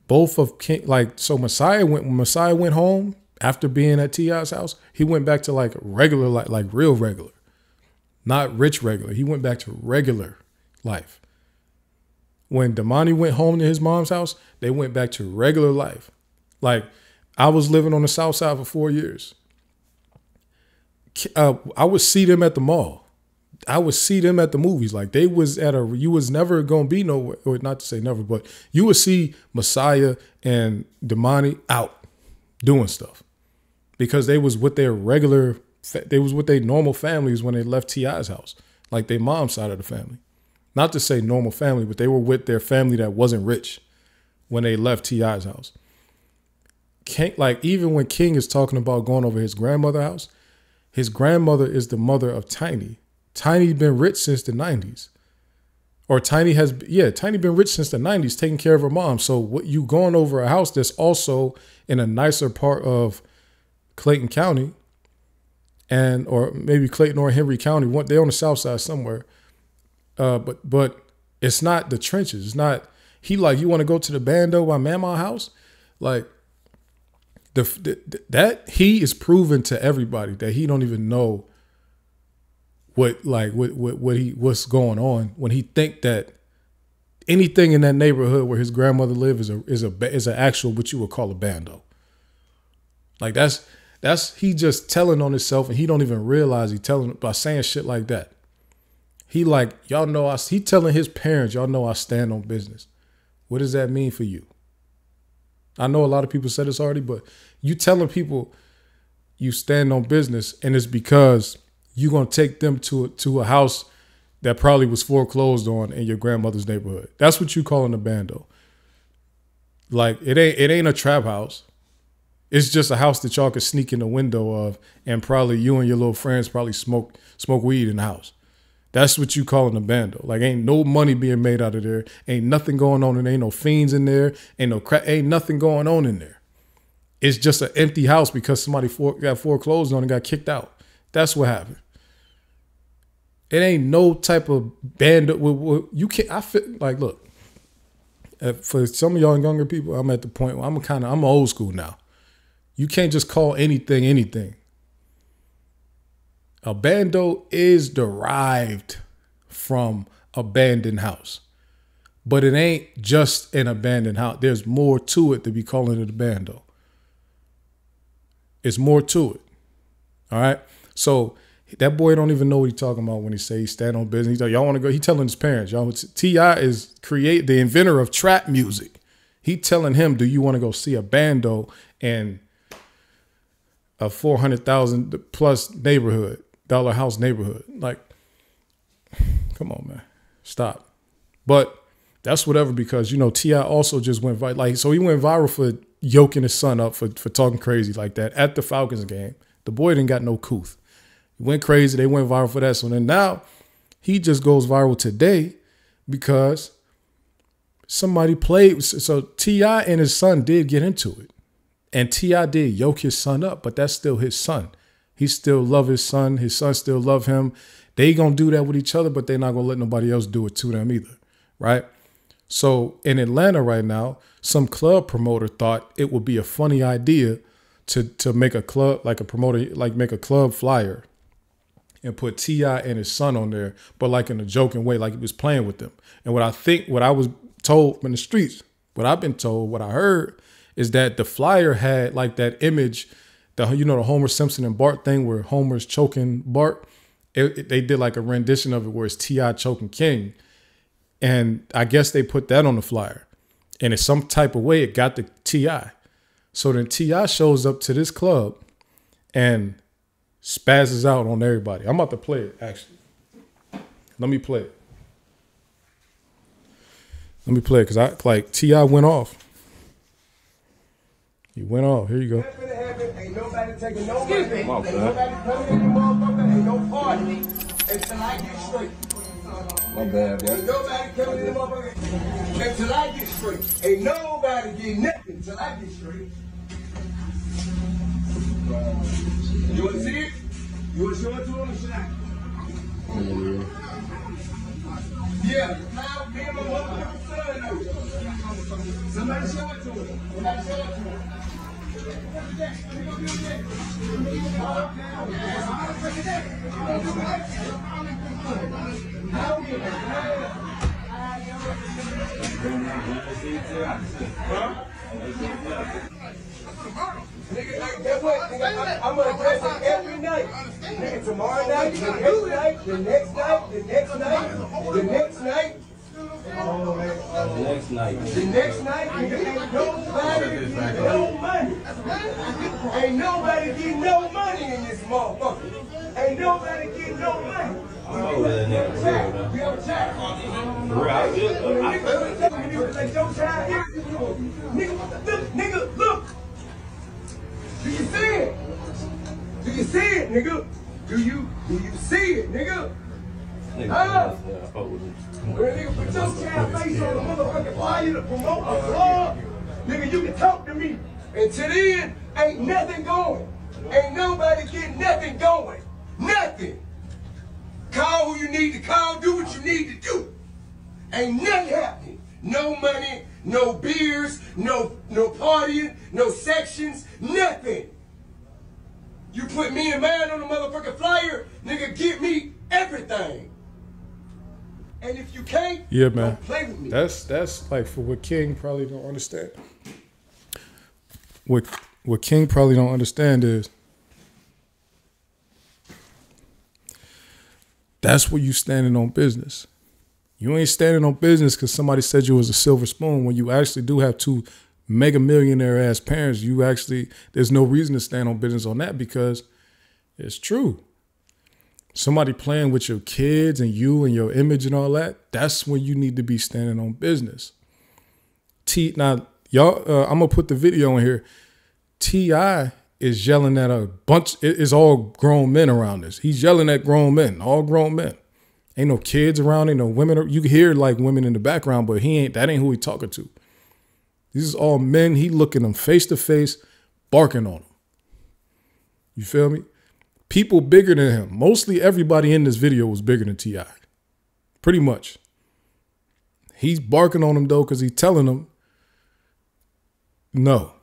Both of King like so Messiah went when Messiah went home, after being at T.I.'s house, he went back to like regular, like like real regular, not rich regular. He went back to regular life. When Domani went home to his mom's house, they went back to regular life. Like I was living on the south side for four years. Uh, I would see them at the mall. I would see them at the movies. Like they was at a you was never gonna be nowhere, or not to say never, but you would see Messiah and Domani out doing stuff because they was with their regular they was with their normal families when they left T.I.'s house, like their mom's side of the family. Not to say normal family, but they were with their family that wasn't rich when they left T.I.'s house. King, like even when King is talking about going over his grandmother house, his grandmother is the mother of Tiny. Tiny been rich since the 90s. Or Tiny has yeah, Tiny been rich since the 90s taking care of her mom. So what you going over a house that's also in a nicer part of Clayton County, and or maybe Clayton or Henry County. They're on the south side somewhere. Uh, but but it's not the trenches. It's not he like you want to go to the bando by Mama house, like the, the that he is proven to everybody that he don't even know what like what what what he what's going on when he think that anything in that neighborhood where his grandmother live is a is a is an actual what you would call a bando. Like that's that's he just telling on himself, and he don't even realize he telling by saying shit like that. He like y'all know I. He telling his parents, y'all know I stand on business. What does that mean for you? I know a lot of people said this already, but you telling people you stand on business, and it's because you gonna take them to to a house that probably was foreclosed on in your grandmother's neighborhood. That's what you calling a bando. Like it ain't it ain't a trap house. It's just a house that y'all could sneak in the window of, and probably you and your little friends probably smoke smoke weed in the house. That's what you call an bando. Like ain't no money being made out of there. Ain't nothing going on, and ain't no fiends in there. Ain't no crap. Ain't nothing going on in there. It's just an empty house because somebody for, got foreclosed on and got kicked out. That's what happened. It ain't no type of band. You can't. I feel like look. uh, For some of y'all younger people, I'm at the point where I'm kind of I'm old school now. You can't just call anything anything. A bando is derived from abandoned house, but it ain't just an abandoned house. There's more to it to be calling it a bando. It's more to it. All right. So that boy don't even know what he's talking about when he say he stand on business. He's like, y'all want to go? He telling his parents, y'all. Ti is create the inventor of trap music. He telling him, do you want to go see a bando and a four hundred thousand plus neighborhood dollar house neighborhood? Like, come on, man, stop. But that's whatever because you know Ti also just went viral. Like, so he went viral for yoking his son up for for talking crazy like that at the Falcons game. The boy didn't got no couth. Went crazy. They went viral for that. So then now he just goes viral today because somebody played. So Ti and his son did get into it, and Ti did yoke his son up, but that's still his son. He still love his son. His son still love him. They gonna do that with each other, but they're not gonna let nobody else do it to them either, right? So in Atlanta right now, some club promoter thought it would be a funny idea to to make a club like a promoter like make a club flyer and put Ti and his son on there, but like in a joking way, like he was playing with them. And what I think, what I was told in the streets, what I've been told, what I heard is that the flyer had like that image, the you know the Homer Simpson and Bart thing where Homer's choking Bart. It, it- they did like a rendition of it where it's Ti choking King, and I guess they put that on the flyer, and in some type of way it got the Ti. So then Ti shows up to this club, and spazzes out on everybody. I'm about to play it actually. Let me play it. Let me play it because I like Ti went off. He went off. Here you go. Ain't nobody taking no money. Ain't nobody coming in the motherfucker. Ain't no party until I get straight. My bad, Ain't nobody coming in the motherfucker until I get straight. Ain't nobody getting nothing until I get straight. You wanna see it? You wanna show it to him or? Yeah, me. Somebody show it to him. It to him. Guess what? I- I'm gonna dress it every night. Nigga, tomorrow night, the next night, the next night, the next night, the next night. Next night. The next night, ain't nobody getting no money. Ain't nobody getting no money in this motherfucker. Ain't nobody getting no money. Oh, that nigga have a. Nigga, look, nigga, look. Do you see it? Do you see it, nigga? Do you, do you see it, nigga? Nigga, yeah, uh, I fuck with it. When a nigga put your child face on the motherfucking flyer to promote the club, nigga, you can talk to me. Until then, ain't nothing going. Ain't nobody getting nothing going. Nothing. Call who you need to call, do what you need to do. Ain't nothing happening. No money, no beers, no no partying, no sections, nothing. You put me and mine on the motherfucking flyer, nigga, give me everything. And if you can't, Yeah, man. don't play with me. That's that's like for what King probably don't understand. What what King probably don't understand is that's where you standing on business. You ain't standing on business because somebody said you was a silver spoon when you actually do have two mega millionaire ass parents. You actually there's no reason to stand on business on that because it's true. Somebody playing with your kids and you and your image and all that, that's when you need to be standing on business. T now y'all uh, I'm gonna put the video in here. T.I. is yelling at a bunch it's all grown men around this. He's yelling at grown men, all grown men. Ain't no kids around, ain't no women. You can hear like women in the background, but he ain't that ain't who he talking to. These is all men. He looking them face to face, barking on them. You feel me? people bigger than him. Mostly everybody in this video was bigger than Ti. Pretty much. He's barking on them though because he's telling them, "No,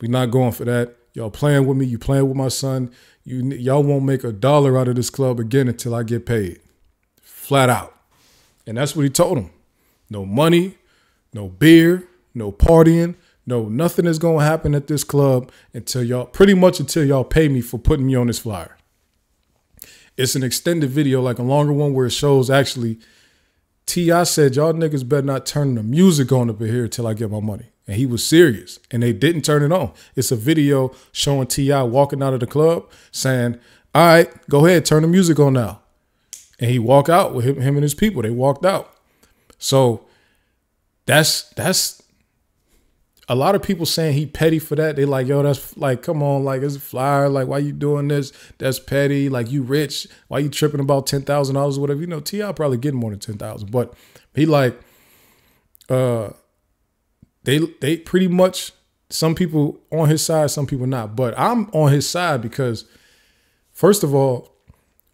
we're not going for that. Y'all playing with me. You playing with my son. You y'all won't make a dollar out of this club again until I get paid, flat out." And that's what he told him. No money, no beer, no partying, no nothing is gonna happen at this club until y'all pretty much until y'all pay me for putting me on this flyer. It's an extended video, like a longer one where it shows actually T.I. said, Y'all niggas better not turn the music on up in here until I get my money. And he was serious. And they didn't turn it on. It's a video showing T.I. walking out of the club saying, All right, go ahead, turn the music on now. And he walked out with him, him and his people. They walked out. So that's that's a lot of people saying he petty for that. They like, yo, that's like, come on, like it's a flyer. Like, why you doing this? That's petty. Like, you rich. Why you tripping about ten thousand dollars or whatever? You know, Ti probably getting more than ten thousand, but he like, uh, they they pretty much some people on his side, some people not. But I'm on his side because, first of all,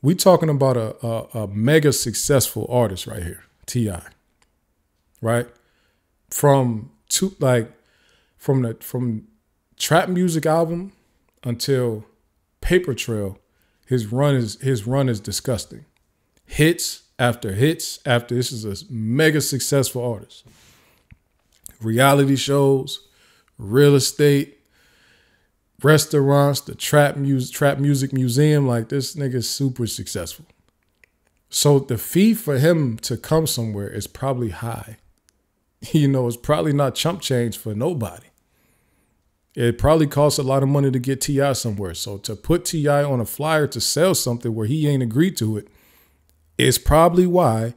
we talking about a a, a mega successful artist right here, Ti. Right, from two like from the from trap music album until Paper Trail, his run is his run is disgusting. Hits after hits after this is a mega successful artist. Reality shows, real estate, restaurants, the trap music trap music museum, like this nigga's super successful. So the fee for him to come somewhere is probably high. *laughs* You know, it's probably not chump change for nobody. It probably costs a lot of money to get Ti somewhere. So to put Ti on a flyer to sell something where he ain't agreed to it is probably why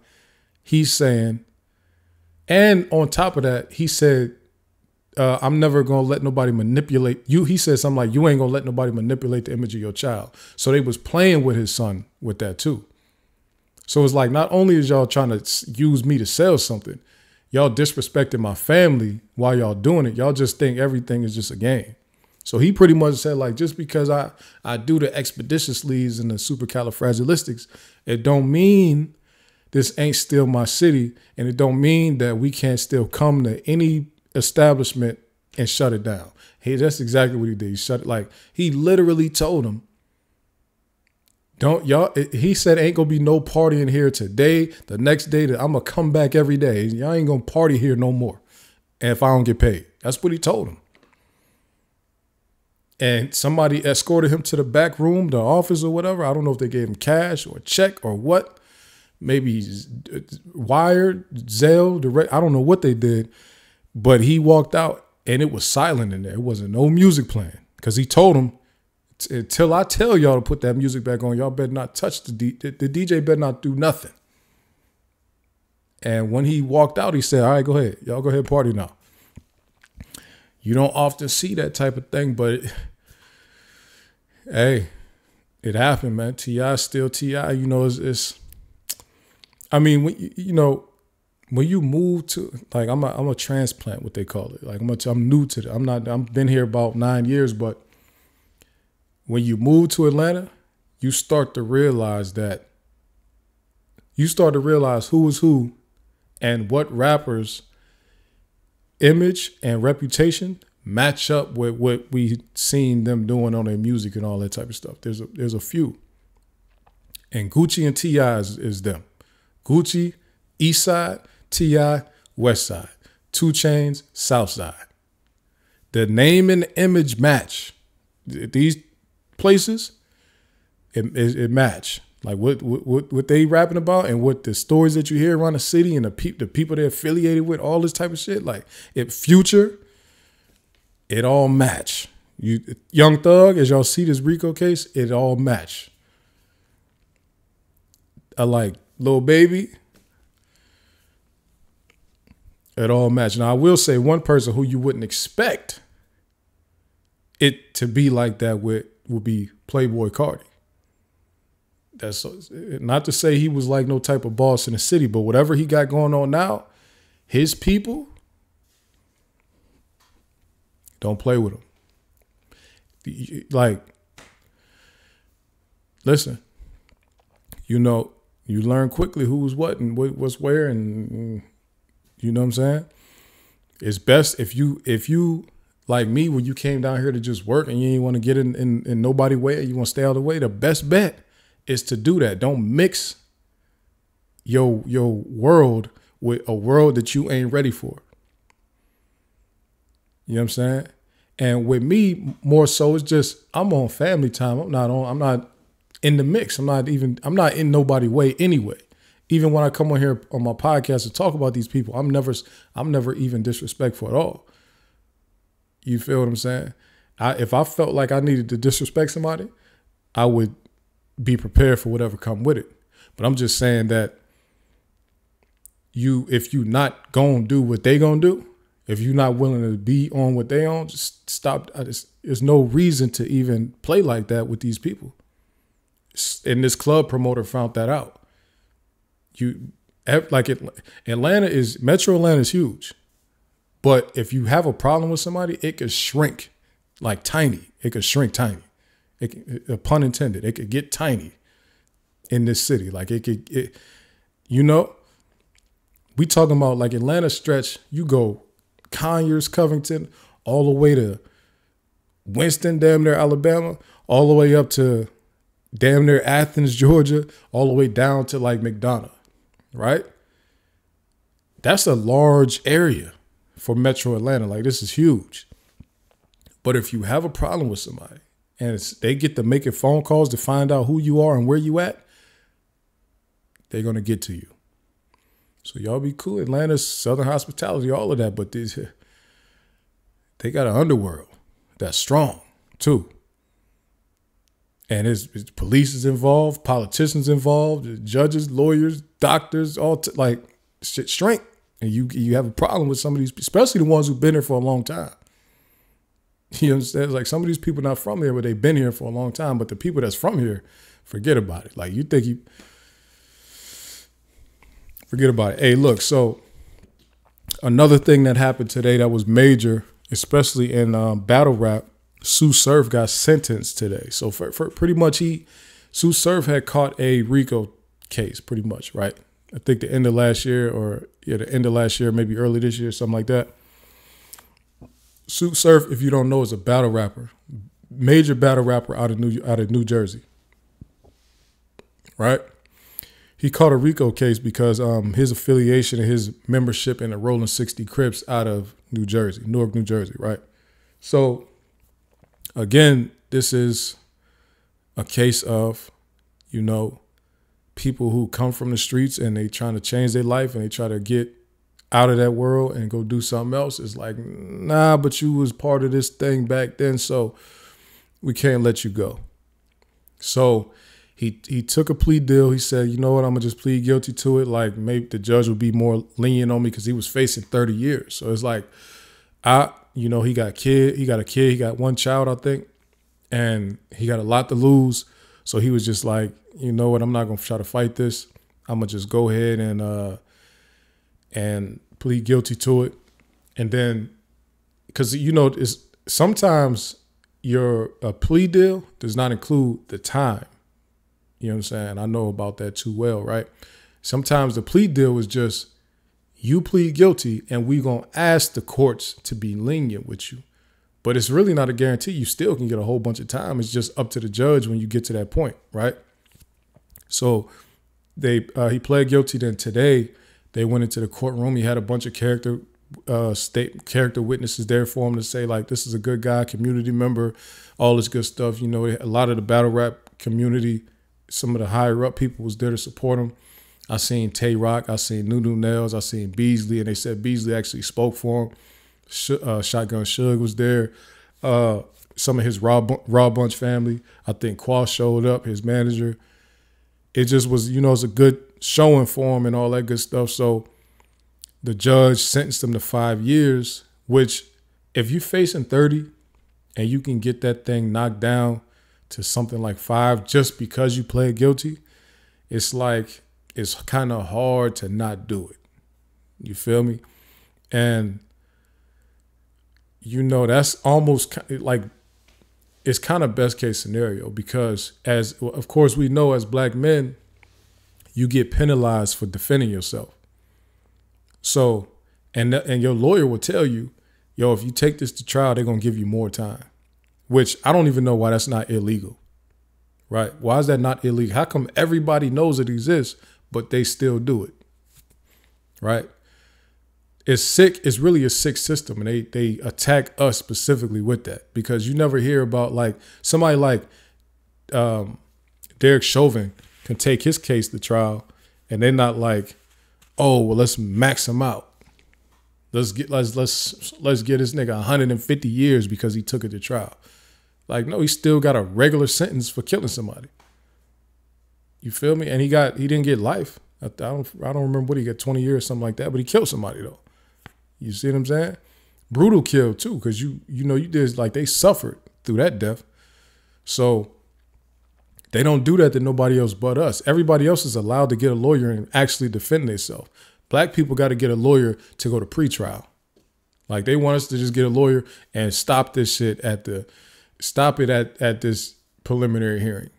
he's saying. And on top of that, he said, uh, "I'm never gonna let nobody manipulate you." He said something like, "You ain't gonna let nobody manipulate the image of your child." So they was playing with his son with that too. So it's like not only is y'all trying to use me to sell something, y'all disrespecting my family while y'all doing it. Y'all just think everything is just a game. So he pretty much said like, just because I I do the expeditious leads and the supercalifragilistics, it don't mean this ain't still my city, and it don't mean that we can't still come to any establishment and shut it down. Hey, that's exactly what he did. He shut it like he literally told him don't y'all? He said ain't gonna be no partying here today. The next day that I'm gonna come back every day. Y'all ain't gonna party here no more. And if I don't get paid, that's what he told him. And somebody escorted him to the back room, the office or whatever. I don't know if they gave him cash or check or what. Maybe he's uh, wired, Zelle, direct. I don't know what they did, but he walked out and it was silent in there. It wasn't no music playing because he told him until I tell y'all to put that music back on, y'all better not touch the D, the, DJ better not do nothing. And when he walked out, he said, "All right, go ahead, y'all go ahead party now." You don't often see that type of thing, but *sighs* hey, it happened, man. Ti still Ti. You know, it's, it's I mean, you know, when you move to like I'm a I'm a transplant, what they call it. Like I'm a, I'm new to it. I'm not. I've been here about nine years, but when you move to Atlanta, you start to realize that you start to realize who is who and what rappers image and reputation match up with what we seen them doing on their music and all that type of stuff. There's a there's a few. And Gucci and T.I. is, is them. Gucci, East Side, T.I., West Side. 2 Chainz, South Side. The name and image match. These places, it, it, it match. Like what, what what they rapping about and what the stories that you hear around the city and the the people they're affiliated with, all this type of shit. Like it future, it all match. You Young Thug, as y'all see this Rico case, it all match. I like Lil Baby. It all match. Now I will say one person who you wouldn't expect it to be like that with would be Playboi Carti. That's not to say he was like no type of boss in the city, but whatever he got going on now, his people don't play with him. Like listen, you know, you learn quickly who's what and what's where, and you know what I'm saying. It's best if you if you like me when you came down here to just work and you didn't want to get in, in in nobody way, you want to stay out of the way. The best bet is to do that. Don't mix your your world with a world that you ain't ready for. You know what I'm saying? And with me, more so, it's just I'm on family time. I'm not on. I'm not in the mix. I'm not even. I'm not in nobody way anyway. Even when I come on here on my podcast to talk about these people, I'm never. I'm never even disrespectful at all. You feel what I'm saying? I, if I felt like I needed to disrespect somebody, I would be prepared for whatever come with it. But I'm just saying that you, if you not gonna do what they gonna do, if you're not willing to be on what they on, just stop. Just, there's no reason to even play like that with these people. And this club promoter found that out. You like it. Atlanta is Metro Atlanta is huge, but if you have a problem with somebody, it could shrink like tiny. It could shrink tiny. It, a uh, pun intended. It could get tiny in this city. Like it could. It, you know, we talking about like Atlanta stretch. You go Conyers, Covington, all the way to Winston, damn near Alabama, all the way up to damn near Athens, Georgia, all the way down to like McDonough, right? That's a large area for Metro Atlanta. Like this is huge. But if you have a problem with somebody and they get to making phone calls to find out who you are and where you at, they're gonna get to you. So y'all be cool. Atlanta's Southern hospitality, all of that, but these they got an underworld that's strong too. And it's, it's police is involved, politicians involved, judges, lawyers, doctors, all like shit strength. And you you have a problem with some of these, especially the ones who've been here for a long time. *laughs* You understand? Like some of these people not from here, but they've been here for a long time. But the people that's from here, forget about it. Like you think you forget about it. Hey, look, so another thing that happened today that was major, especially in um, battle rap, Tsu Surf got sentenced today. So for, for pretty much he, Tsu Surf had caught a RICO case, pretty much, right? I think the end of last year, or yeah, the end of last year, maybe early this year, something like that. Tsu Surf, if you don't know, is a battle rapper, major battle rapper out of New out of New Jersey, right? he caught a RICO case because um, his affiliation and his membership in the Rolling 60 Crips out of New Jersey, Newark, New Jersey, right? So, again, this is a case of, you know, people who come from the streets and they trying to change their life and they try to get out of that world and go do something else. It's like, nah, but you was part of this thing back then, so we can't let you go. So he he took a plea deal. He said, you know what, I'm gonna just plead guilty to it. Like maybe the judge will be more lenient on me because he was facing 30 years. So it's like, I, you know, he got kid, he got a kid, he got one child, I think, and he got a lot to lose. So he was just like, you know what, I'm not gonna try to fight this. I'm gonna just go ahead and uh and plead guilty to it. And then because you know, it's sometimes your a plea deal does not include the time. You know what I'm saying? I know about that too well, right? Sometimes the plea deal is just you plead guilty and we're going to ask the courts to be lenient with you. But it's really not a guarantee. You still can get a whole bunch of time. It's just up to the judge when you get to that point, right? So they uh, he pled guilty. Then today they went into the courtroom. He had a bunch of character uh, state character witnesses there for him to say like this is a good guy, community member, all this good stuff. You know, a lot of the battle rap community, some of the higher up people was there to support him. I seen Tay Roc, I seen Nunu Nails, I seen Beasley, and they said Beasley actually spoke for him. Sh- uh, Shotgun Suge was there. Uh, some of his Raw, Raw Bunch family. I think Qual showed up, his manager. It just was, you know, it's a good showing for him and all that good stuff. So the judge sentenced him to five years, which if you're facing 30 and you can get that thing knocked down to something like five just because you pled guilty, it's like it's kind of hard to not do it. You feel me? And you know that's almost like it's kind of best case scenario because as of course we know as black men, you get penalized for defending yourself. So, and and your lawyer will tell you, yo, if you take this to trial, they're gonna give you more time. Which I don't even know why that's not illegal. Right? Why is that not illegal? How come everybody knows it exists, but they still do it? Right? It's sick, it's really a sick system, and they they attack us specifically with that because you never hear about like somebody like um Derek Chauvin can take his case to trial and they're not like, oh well let's max him out. Let's get let's let's let's get this nigga 150 years because he took it to trial. Like, no, he still got a regular sentence for killing somebody. You feel me? And he got he didn't get life. I, don't I don't remember what he got 20 years or something like that, but he killed somebody though. You see what I'm saying? Brutal kill too, because you you know you did like they suffered through that death. So they don't do that to nobody else but us. Everybody else is allowed to get a lawyer and actually defend themselves. Black people got to get a lawyer to go to pretrial. Like they want us to just get a lawyer and stop this shit at the stop it at at this preliminary hearing.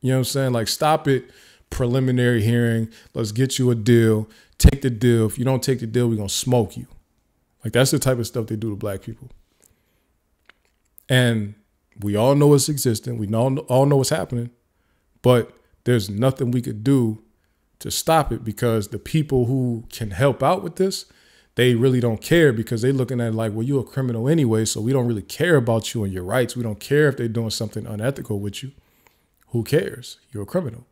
You know what I'm saying? Like stop it preliminary hearing. Let's get you a deal. Take the deal. If you don't take the deal, we're gonna smoke you. Like that's the type of stuff they do to black people. And we all know it's existing. We all all know what's happening, but there's nothing we could do to stop it because the people who can help out with this, they really don't care because they're looking at like, well, you're a criminal anyway, so we don't really care about you and your rights. We don't care if they're doing something unethical with you. Who cares? You're a criminal.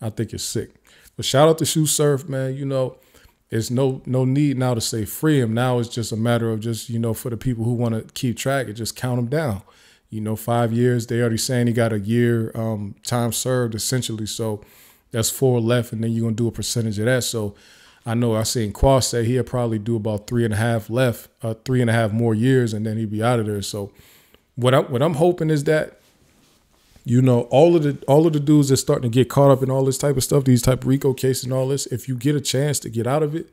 I think it's sick. But shout out to Tsu Surf, man. You know, it's no no need now to say free him. Now it's just a matter of just you know for the people who want to keep track and just count him down. You know, five years. They already saying he got a year um, time served essentially. So that's four left, and then you're gonna do a percentage of that. So I know I seen Quas say he'll probably do about three and a half left, uh, three and a half more years, and then he'd be out of there. So what I what I'm hoping is that you know all of the all of the dudes that's starting to get caught up in all this type of stuff these type of rico cases and all this if you get a chance to get out of it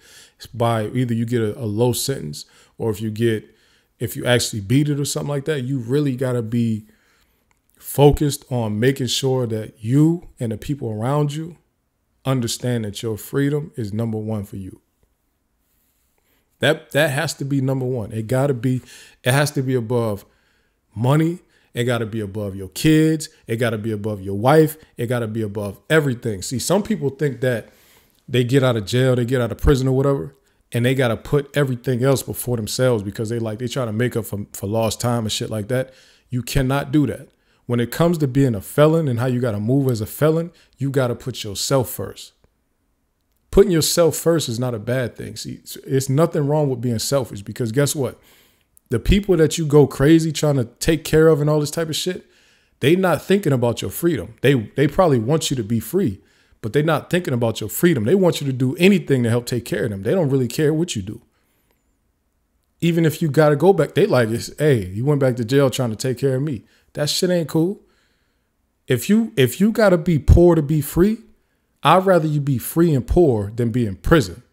by either you get a, a low sentence or if you get if you actually beat it or something like that you really got to be focused on making sure that you and the people around you understand that your freedom is number one for you. That that has to be number one. It got to be it has to be above money it got to be above your kids. It got to be above your wife. It got to be above everything. See, some people think that they get out of jail, they get out of prison or whatever, and they got to put everything else before themselves because they like they try to make up for, for lost time and shit like that. You cannot do that. When it comes to being a felon and how you got to move as a felon, you got to put yourself first. Putting yourself first is not a bad thing. See, it's nothing wrong with being selfish because guess what? The people that you go crazy trying to take care of and all this type of shit, they not thinking about your freedom. They they probably want you to be free, but they're not thinking about your freedom. They want you to do anything to help take care of them. They don't really care what you do. Even if you gotta go back, they like it's hey, you went back to jail trying to take care of me. That shit ain't cool. If you if you gotta be poor to be free, I'd rather you be free and poor than be in prison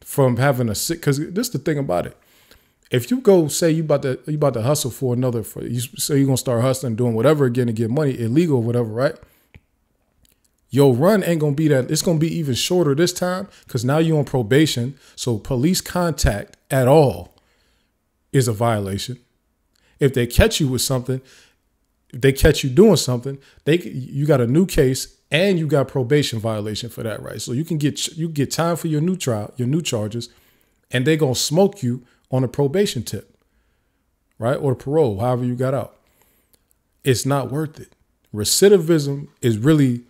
from having a sick. Because this is the thing about it if you go say you about to you about to hustle for another for you say you're gonna start hustling doing whatever again to get money illegal or whatever right? Your run ain't gonna be that it's gonna be even shorter this time because now you're on probation. So police contact at all is a violation. If they catch you with something if they catch you doing something they you got a new case and you got probation violation for that right? So you can get you get time for your new trial your new charges and they gonna smoke you on a probation tip, right? Or parole, however you got out. It's not worth it. Recidivism is really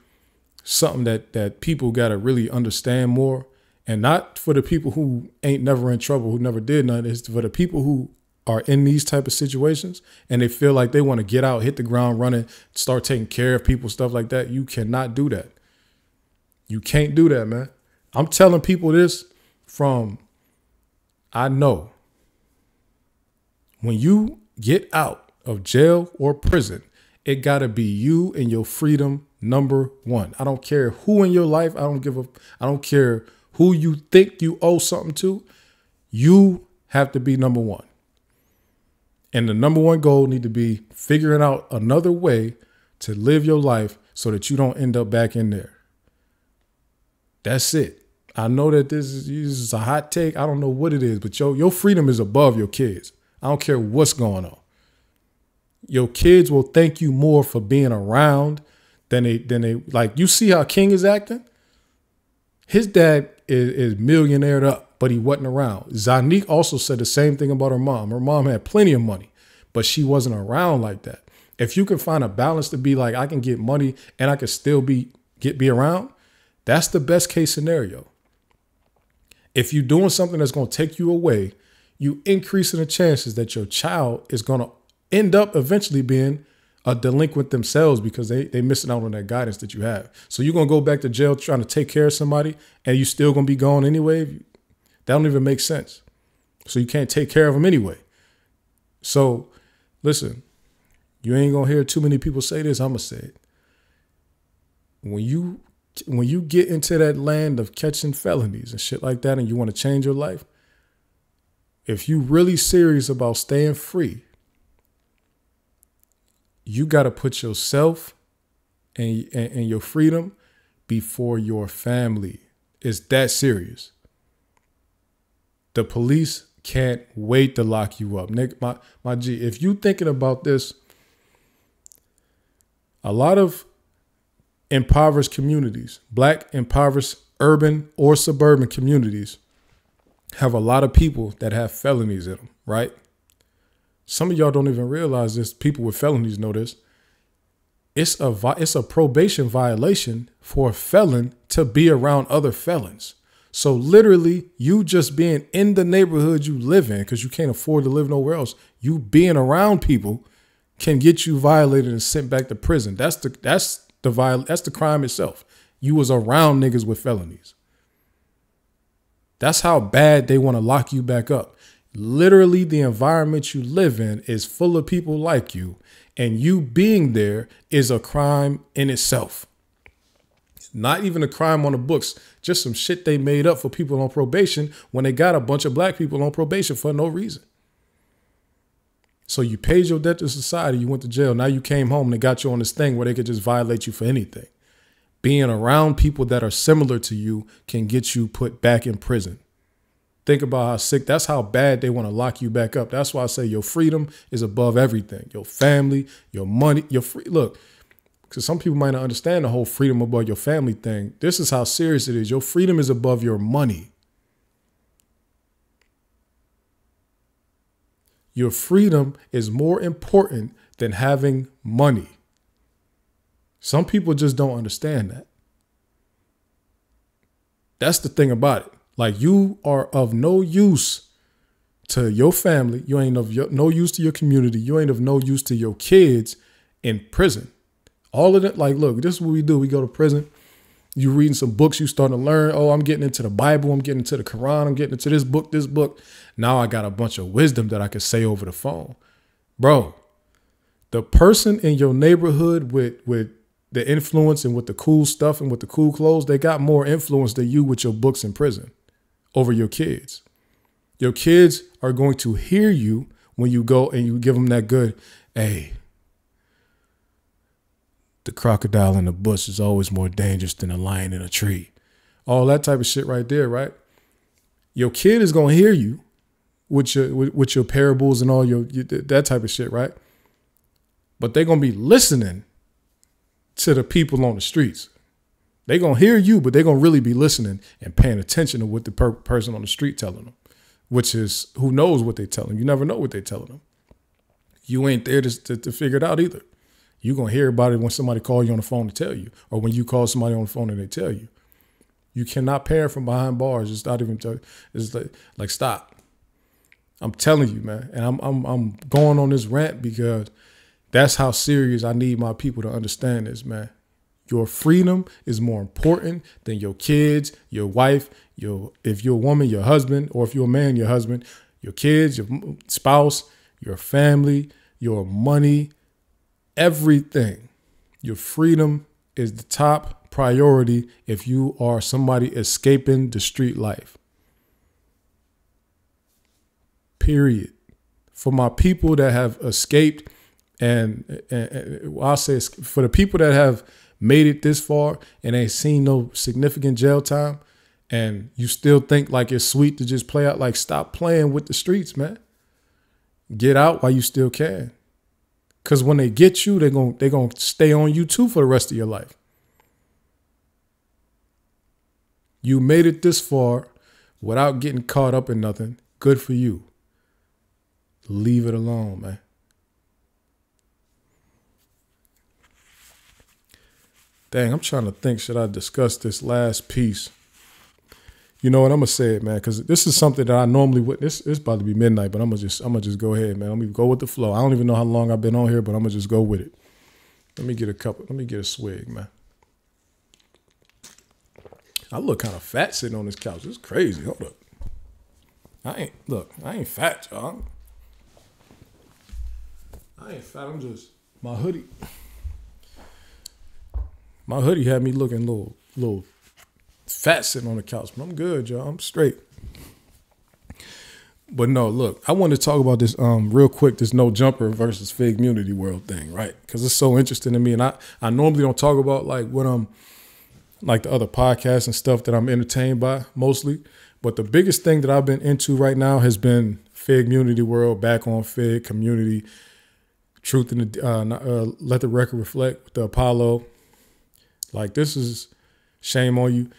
something that that people got to really understand more and not for the people who ain't never in trouble who never did nothing it's for the people who are in these type of situations and they feel like they want to get out hit the ground running start taking care of people stuff like that you cannot do that you can't do that man i'm telling people this from i know when you get out of jail or prison, it got to be you and your freedom number one. I don't care who in your life, I don't give a I don't care who you think you owe something to. You have to be number 1. And the number one goal need to be figuring out another way to live your life so that you don't end up back in there. That's it. I know that this is, this is a hot take. I don't know what it is, but your your freedom is above your kids. I don't care what's going on. Your kids will thank you more for being around than they than they like. You see how King is acting. His dad is, is millionaired up, but he wasn't around. Zonnique also said the same thing about her mom. Her mom had plenty of money, but she wasn't around like that. If you can find a balance to be like, I can get money and I can still be get be around, that's the best case scenario. If you're doing something that's going to take you away, you increasing the chances that your child is going to end up eventually being a delinquent themselves because they they missing out on that guidance that you have. So you're gonna go back to jail trying to take care of somebody, and you still gonna be gone anyway. That don't even make sense. So you can't take care of them anyway. So listen, you ain't gonna hear too many people say this. I'm gonna say it. When you when you get into that land of catching felonies and shit like that, and you want to change your life, if you really serious about staying free, you got to put yourself and, and, and your freedom before your family. It's that serious. The police can't wait to lock you up. Nick, my, my G, if you thinking about this, a lot of impoverished communities, black impoverished urban or suburban communities, have a lot of people that have felonies in them, right? Some of y'all don't even realize this. People with felonies know this. It's a it's a probation violation for a felon to be around other felons. So literally, you just being in the neighborhood you live in because you can't afford to live nowhere else. You being around people can get you violated and sent back to prison. That's the that's the viol that's the crime itself. You was around niggas with felonies. That's how bad they want to lock you back up. Literally, the environment you live in is full of people like you, and you being there is a crime in itself. Not even a crime on the books, just some shit they made up for people on probation when they got a bunch of black people on probation for no reason. So you paid your debt to society, you went to jail, now you came home and they got you on this thing where they could just violate you for anything. Being around people that are similar to you can get you put back in prison. Think about how sick, that's how bad they want to lock you back up. That's why I say your freedom is above everything. Your family, your money, your free. Look, because some people might not understand the whole freedom above your family thing. This is how serious it is. Your freedom is above your money. Your freedom is more important than having money. Some people just don't understand that. That's the thing about it. Like you are of no use to your family. You ain't of no use to your community. You ain't of no use to your kids in prison. All of it. Like, look, this is what we do. We go to prison. You reading some books, you starting to learn. Oh, I'm getting into the Bible. I'm getting into the Quran. I'm getting into this book, this book. Now I got a bunch of wisdom that I can say over the phone. Bro, the person in your neighborhood with with the influence and with the cool stuff and with the cool clothes, they got more influence than you with your books in prison over your kids. Your kids are going to hear you when you go and you give them that good, hey, the crocodile in the bush is always more dangerous than a lion in a tree. All that type of shit right there, right? Your kid is gonna hear you with your with, with your parables and all your, your that type of shit, right? But they're gonna be listening to the people on the streets. They're gonna hear you, but they're gonna really be listening and paying attention to what the per- person on the street telling them, which is who knows what they tell them. You never know what they telling them. You ain't there to, to, to figure it out either. You're gonna hear about it when somebody call you on the phone to tell you, or when you call somebody on the phone and they tell you. You cannot parent from behind bars. It's not even. It's like like stop. I'm telling you, man, and I'm I'm I'm going on this rant because that's how serious I need my people to understand this, man. Your freedom is more important than your kids, your wife, your if you're a woman, your husband, or if you're a man, your husband, your kids, your spouse, your family, your money, everything. Your freedom is the top priority if you are somebody escaping the street life. Period. for my people that have escaped, and, and, I'll say for the people that have made it this far and ain't seen no significant jail time, and you still think like it's sweet to just play out, like stop playing with the streets, man. Get out while you still can. Cause when they get you, they're gonna they're gonna stay on you too for the rest of your life. You made it this far without getting caught up in nothing. Good for you. Leave it alone, man. Dang, I'm trying to think. Should I discuss this last piece? You know what? I'm gonna say it, man, because this is something that I normally would. This it's about to be midnight, but I'm gonna just I'm gonna just go ahead, man. Let me go with the flow. I don't even know how long I've been on here, but I'm gonna just go with it. Let me get a couple. Let me get a swig, man. I look kind of fat sitting on this couch. It's crazy. Hold up. I ain't look. I ain't fat, y'all. I ain't fat. I'm just my hoodie. My hoodie had me looking a little, little fat sitting on the couch, but I'm good, y'all. I'm straight. But no, look, I want to talk about this um real quick. This no jumper versus fig community world thing, right? Because it's so interesting to me, and I I normally don't talk about like what I'm like the other podcasts and stuff that I'm entertained by mostly. But the biggest thing that I've been into right now has been Fig Community World, back on Fig Community, Truth in the uh, uh, Let the Record Reflect with the Apollo. Like this is shame on you.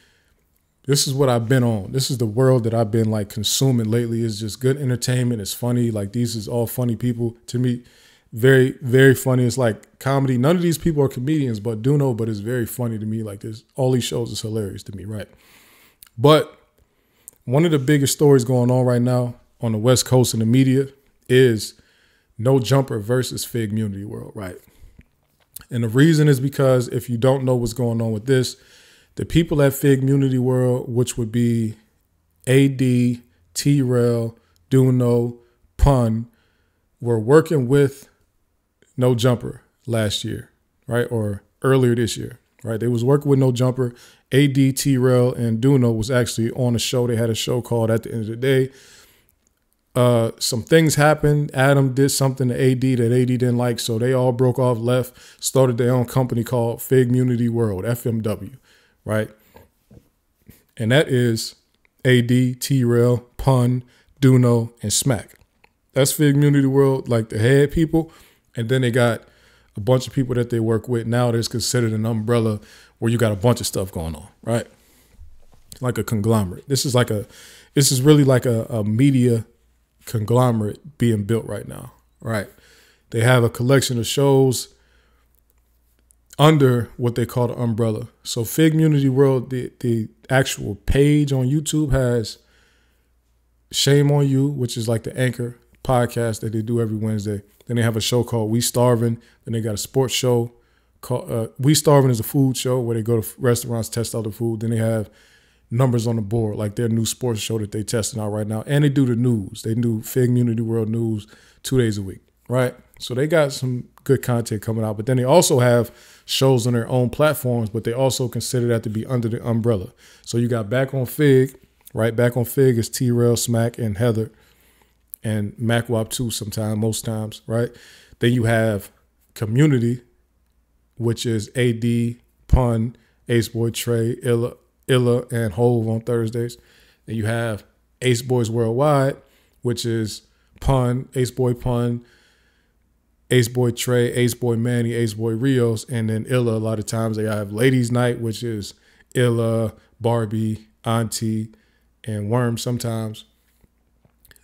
This is what I've been on. This is the world that I've been like consuming lately. Is just good entertainment. It's funny. Like these is all funny people to me. Very, very funny. It's like comedy. None of these people are comedians, but do know, but it's very funny to me. Like this, all these shows is hilarious to me, right? But one of the biggest stories going on right now on the West Coast in the media is no jumper versus Fig Community World, right? And the reason is because if you don't know what's going on with this, the people at Fig Community World, which would be AD, T Rail, Duno, Pun, were working with No Jumper last year, right? Or earlier this year, right? They was working with No Jumper. AD, T Rail, and Duno was actually on a show. They had a show called At the End of the Day. Uh, some things happened. Adam did something to AD that AD didn't like, so they all broke off, left, started their own company called Fig Community World, FMW, right? And that is AD, T Rail, Pun, Duno, and Smack. That's Fig Community World, like the head people. And then they got a bunch of people that they work with. Now it's considered an umbrella where you got a bunch of stuff going on, right? Like a conglomerate. This is like a, this is really like a, a media conglomerate being built right now, right? They have a collection of shows under what they call the umbrella. So Fig Community World, the the actual page on YouTube has Shame on You, which is like the anchor podcast that they do every Wednesday. Then they have a show called We Starving. Then they got a sports show called uh, We Starving is a food show where they go to restaurants, test out the food. Then they have numbers on the board, like their new sports show that they testing out right now. And they do the news. They do Fig Community World News two days a week, right? So they got some good content coming out. But then they also have shows on their own platforms, but they also consider that to be under the umbrella. So you got back on Fig, right? Back on Fig is T Rail, Smack, and Heather, and MacWap too. Sometimes, most times, right? Then you have Community, which is AD, Pun, Ace Boy Trey, Illa, Illa, and Hove on Thursdays. Then you have Ace Boys Worldwide, which is Pun, Ace Boy Pun, Ace Boy Trey, Ace Boy Manny, Ace Boy Rios, and then Illa. A lot of times they have Ladies Night, which is Illa, Barbie, Auntie, and Worm. Sometimes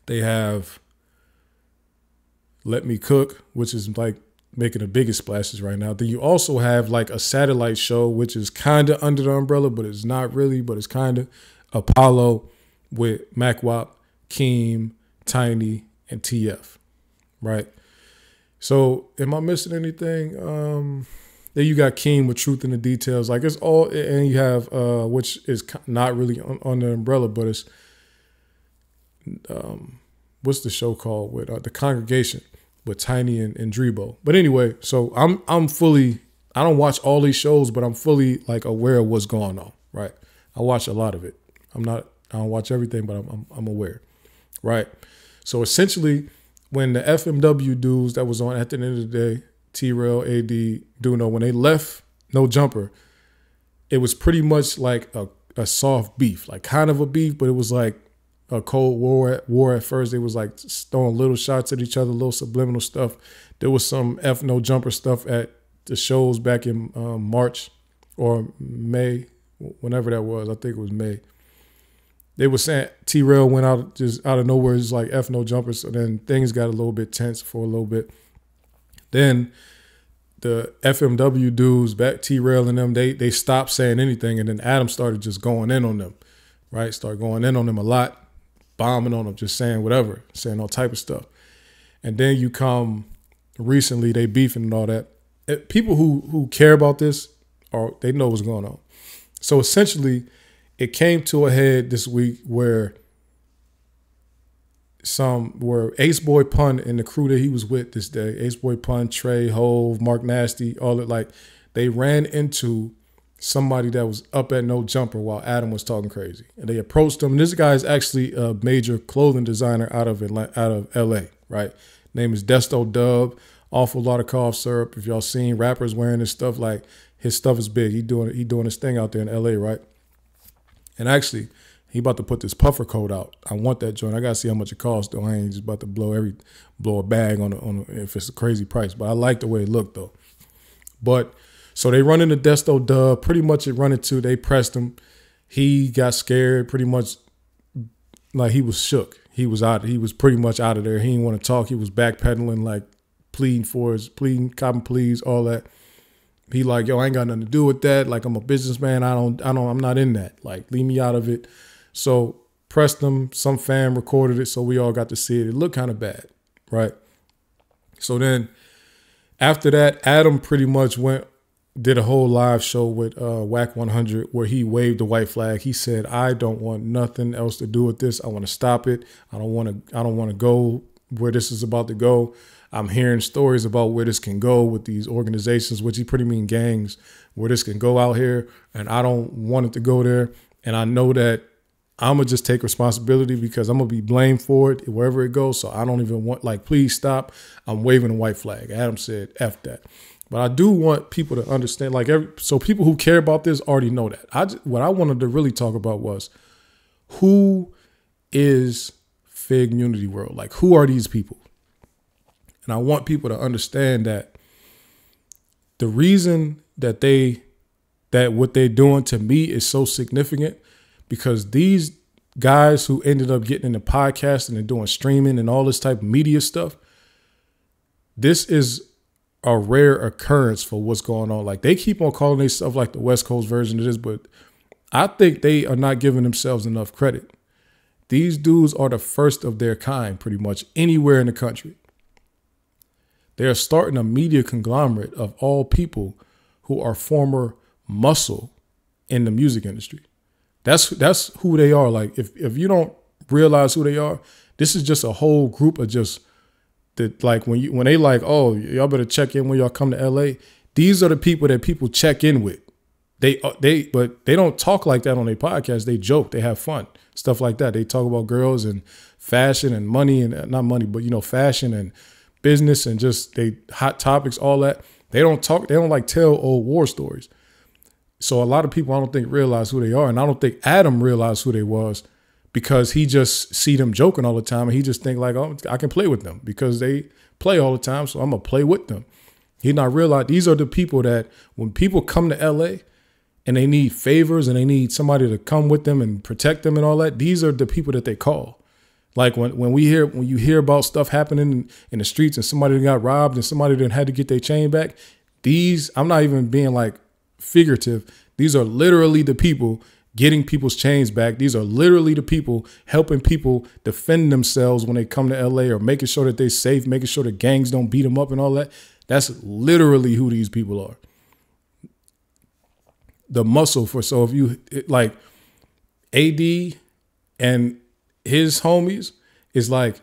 they have Let Me Cook, which is like making the biggest splashes right now. Then you also have like a satellite show, which is kind of under the umbrella, but it's not really, but it's kind of Apollo with MacWap, Keem, Tiny, and TF, right? So, am I missing anything? Um, then you got Keem with Truth in the Details. Like it's all, and you have uh, which is not really on, on the umbrella, but it's um, what's the show called with uh, the Congregation with Tiny and, and Drebo. But anyway, so I'm I'm fully I don't watch all these shows, but I'm fully like aware of what's going on. Right, I watch a lot of it. I'm not I don't watch everything, but I'm I'm, I'm aware. Right, so essentially when the FMW dudes that was on at the end of the day, T Rail, AD, Duno, when they left No Jumper, it was pretty much like a, a soft beef, like kind of a beef, but it was like a cold war at war at first. They was like throwing little shots at each other, little subliminal stuff. There was some F No Jumper stuff at the shows back in um, March or May, whenever that was. I think it was May they were saying T Rail went out just out of nowhere, just like F no jumpers. So then things got a little bit tense for a little bit. Then the FMW dudes, back T Rail and them, they they stopped saying anything, and then Adam started just going in on them, right? Start going in on them a lot, bombing on them, just saying whatever, saying all type of stuff. And then you come recently, they beefing and all that. It, people who who care about this, or they know what's going on. So essentially it came to a head this week where some where Ace Boy Pun and the crew that he was with this day, Ace Boy Pun, Trey, Hove, Mark Nasty, all it like they ran into somebody that was up at no jumper while Adam was talking crazy. And they approached him. And this guy is actually a major clothing designer out of out of LA, right? Name is Desto Dub. Awful lot of cough syrup. If y'all seen rappers wearing this stuff, like his stuff is big. He doing he doing his thing out there in LA, right? And actually, he about to put this puffer coat out. I want that joint. I gotta see how much it costs though. I ain't just about to blow every blow a bag on a, on a, if it's a crazy price. But I like the way it looked though. But so they run into Desto Dub. Pretty much it run into. They pressed him. He got scared. Pretty much like he was shook. He was out. He was pretty much out of there. He didn't want to talk. He was backpedaling, like pleading for his pleading, copping pleas, all that he like, yo, I ain't got nothing to do with that. Like I'm a businessman. I don't, I don't, I'm not in that. Like, leave me out of it. So pressed them, some fan recorded it, so we all got to see it. It looked kind of bad, right? So then after that, Adam pretty much went did a whole live show with uh, Wack 100 where he waved the white flag. He said, "I don't want nothing else to do with this. I want to stop it. I don't want to. I don't want to go where this is about to go. I'm hearing stories about where this can go with these organizations, which he pretty mean gangs, where this can go out here, and I don't want it to go there. And I know that I'm gonna just take responsibility because I'm gonna be blamed for it wherever it goes. So I don't even want like, please stop. I'm waving a white flag. Adam said, "F that." But I do want people to understand, like, every, so people who care about this already know that. I what I wanted to really talk about was who is Fig Unity World? Like, who are these people? And I want people to understand that the reason that they that what they're doing to me is so significant because these guys who ended up getting into podcasting and doing streaming and all this type of media stuff, this is a rare occurrence for what's going on. Like they keep on calling themselves like the West Coast version of this, but I think they are not giving themselves enough credit. These dudes are the first of their kind, pretty much anywhere in the country. They're starting a media conglomerate of all people who are former muscle in the music industry. That's that's who they are. Like if if you don't realize who they are, this is just a whole group of just that like when you when they like, oh, y'all better check in when y'all come to LA. These are the people that people check in with. They uh, they but they don't talk like that on their podcast. They joke, they have fun, stuff like that. They talk about girls and fashion and money and not money, but you know, fashion and business and just they hot topics, all that. They don't talk, they don't like tell old war stories. So a lot of people I don't think realize who they are. And I don't think Adam realized who they was because he just see them joking all the time and he just think like, oh, I can play with them because they play all the time. So I'm gonna play with them. He not realize these are the people that when people come to LA and they need favors and they need somebody to come with them and protect them and all that, these are the people that they call. Like when, when we hear when you hear about stuff happening in, the streets and somebody got robbed and somebody then had to get their chain back, these I'm not even being like figurative. These are literally the people getting people's chains back. These are literally the people helping people defend themselves when they come to LA or making sure that they're safe, making sure the gangs don't beat them up and all that. That's literally who these people are. The muscle for so if you like AD and his homies is like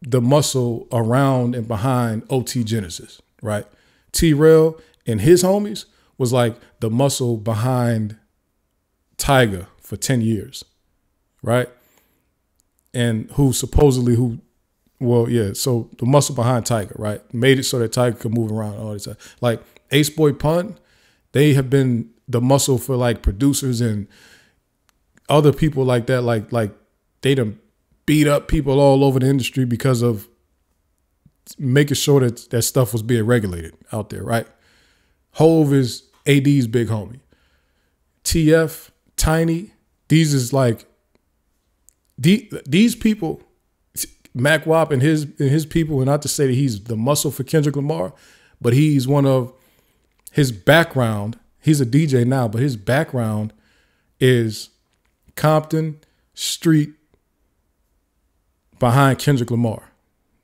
the muscle around and behind OT Genesis, right? T Rail and his homies was like the muscle behind Tyga for 10 years, right? And who supposedly who well, yeah. So the muscle behind Tyga, right, made it so that Tyga could move around all this time. Like Ace Boy Pun, they have been the muscle for like producers and other people like that. Like like they done beat up people all over the industry because of making sure that that stuff was being regulated out there, right? Hove is AD's big homie. TF, Tiny, these is like the, these people, Mac Wop and his and his people, and not to say that he's the muscle for Kendrick Lamar, but he's one of his background. He's a DJ now, but his background is Compton Street behind Kendrick Lamar,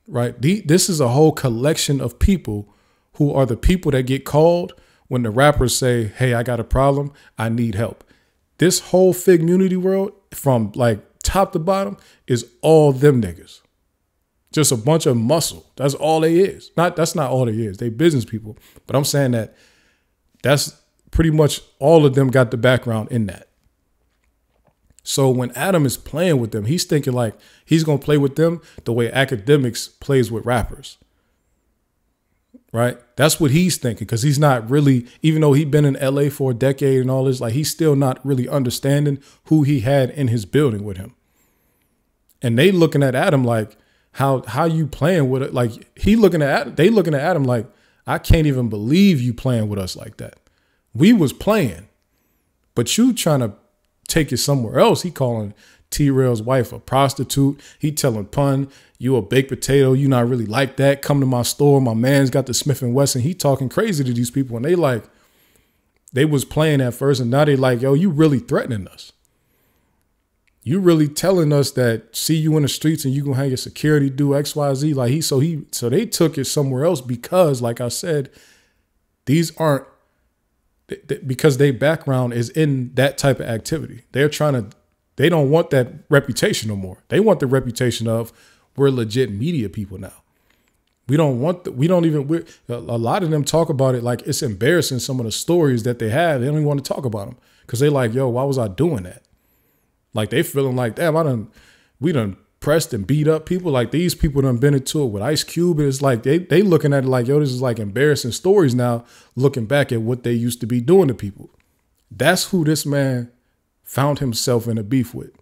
right? The, this is a whole collection of people who are the people that get called when the rappers say, "Hey, I got a problem. I need help." This whole Fig Community world, from like top to bottom, is all them niggas. Just a bunch of muscle. That's all they is. Not that's not all they is. They business people. But I'm saying that that's pretty much all of them got the background in that. So when Adam is playing with them, he's thinking like he's gonna play with them the way Akademiks plays with rappers. Right? That's what he's thinking because he's not really, even though he's been in LA for a decade and all this, like he's still not really understanding who he had in his building with him. And they looking at Adam like, how how you playing with it? Like he looking at they looking at Adam like, I can't even believe you playing with us like that. We was playing, but you trying to take it somewhere else. He calling T Rail's wife a prostitute. He telling Pun, you a baked potato. You not really like that. Come to my store. My man's got the Smith and Wesson. He talking crazy to these people, and they like, they was playing at first, and now they like, yo, you really threatening us. You really telling us that see you in the streets and you gonna have your security do X Y Z like he so he so they took it somewhere else because like I said, these aren't because their background is in that type of activity. They're trying to they don't want that reputation no more. They want the reputation of we're legit media people now. We don't want the, we don't even a lot of them talk about it like it's embarrassing some of the stories that they have. They don't even want to talk about them because they like, yo, why was I doing that? Like they feeling like, damn, I done we done pressed and beat up people. Like these people done been into it with Ice Cube. And it's like they they looking at it like, yo, this is like embarrassing stories now, looking back at what they used to be doing to people. That's who this man found himself in a beef with.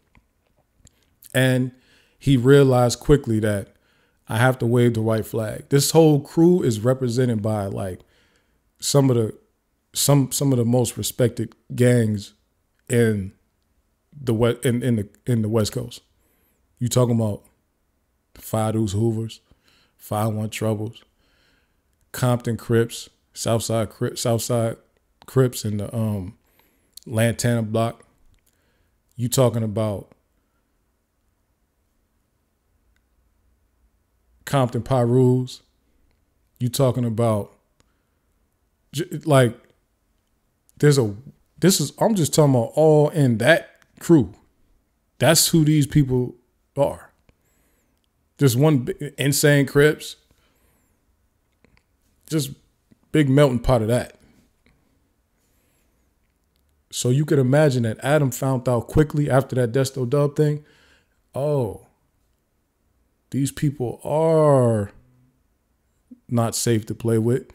And he realized quickly that I have to wave the white flag. This whole crew is represented by like some of the some some of the most respected gangs in the west in, in the in the West Coast. You talking about Five Hoovers, Five One Troubles, Compton Crips, Southside Crips, Southside Crips, and the um, Lantana Block. You talking about Compton Pyrus. You talking about like there's a this is I'm just talking about all in that crew. That's who these people are. Just one insane Crips. Just big melting pot of that. So you could imagine that Adam found out quickly after that Desto Dub thing. Oh, these people are not safe to play with.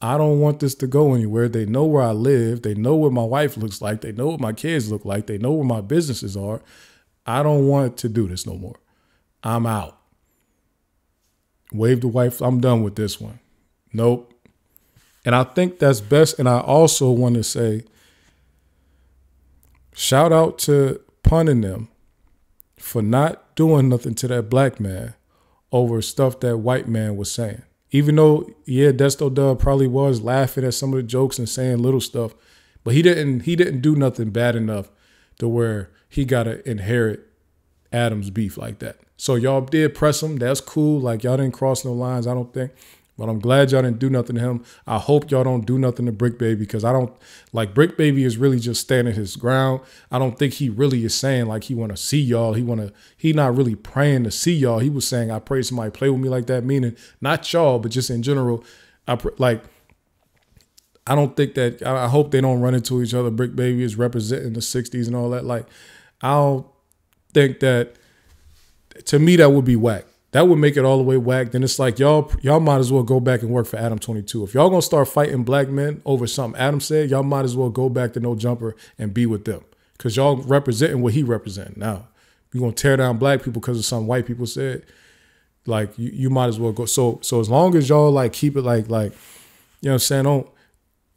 I don't want this to go anywhere. They know where I live. They know what my wife looks like. They know what my kids look like. They know where my businesses are. I don't want to do this no more. I'm out. Wave the wife. I'm done with this one. Nope. And I think that's best. And I also want to say, shout out to punning them for not doing nothing to that black man over stuff that white man was saying. Even though, yeah, Desto Dub probably was laughing at some of the jokes and saying little stuff, but he didn't he didn't do nothing bad enough to where he gotta inherit Adam's beef like that. So y'all did press him. That's cool. Like y'all didn't cross no lines, I don't think. But I'm glad y'all didn't do nothing to him. I hope y'all don't do nothing to Brick Baby because I don't like Brick Baby is really just standing his ground. I don't think he really is saying like he want to see y'all. He want to. He not really praying to see y'all. He was saying I pray somebody play with me like that. Meaning not y'all, but just in general. I pr- like. I don't think that. I hope they don't run into each other. Brick Baby is representing the '60s and all that. Like, I don't think that. To me, that would be whack That would make it all the way whack. Then it's like y'all y'all might as well go back and work for Adam 22. If y'all gonna start fighting black men over something Adam said, y'all might as well go back to No Jumper and be with them. Cause y'all representing what he representing. Now, you gonna tear down black people because of something white people said. Like you, you might as well go. So so as long as y'all like keep it like like, you know what I'm saying, don't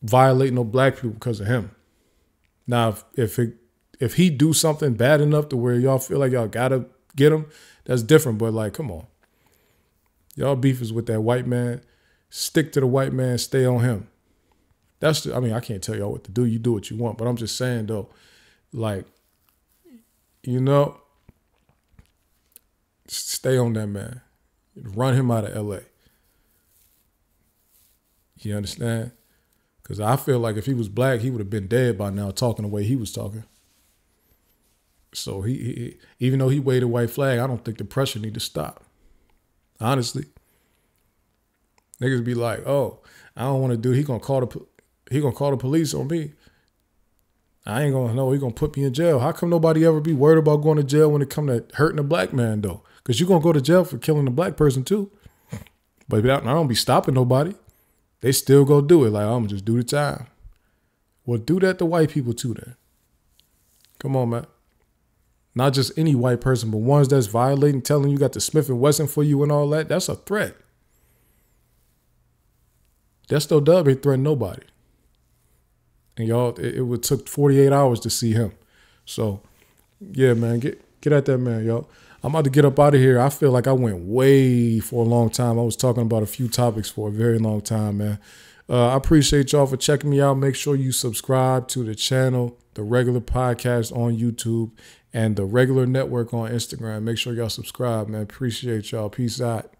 violate no black people because of him. Now if if it if he do something bad enough to where y'all feel like y'all gotta get him, that's different. But like, come on. Y'all beef is with that white man. Stick to the white man, stay on him. That's the, I mean, I can't tell y'all what to do. You do what you want. But I'm just saying though, like, you know, stay on that man. Run him out of LA. You understand? Because I feel like if he was black, he would have been dead by now talking the way he was talking. So he, he even though he waved a white flag, I don't think the pressure need to stop. Honestly, niggas be like, "Oh, I don't want to do. He gonna call the he gonna call the police on me. I ain't gonna know. He gonna put me in jail. How come nobody ever be worried about going to jail when it come to hurting a black man though? Because you gonna go to jail for killing a black person too. But I don't be stopping nobody. They still go do it. Like I'm just do the time. Well, do that to white people too. Then, come on, man. Not just any white person, but ones that's violating, telling you got the Smith and Wesson for you and all that. That's a threat. That Desto Dub ain't threaten nobody. And y'all, it, it would took 48 hours to see him. So, yeah, man, get get at that man, y'all. I'm about to get up out of here. I feel like I went way for a long time. I was talking about a few topics for a very long time, man. Uh, I appreciate y'all for checking me out. Make sure you subscribe to the channel, the regular podcast on YouTube, and the regular network on Instagram. Make sure y'all subscribe, man. Appreciate y'all. Peace out.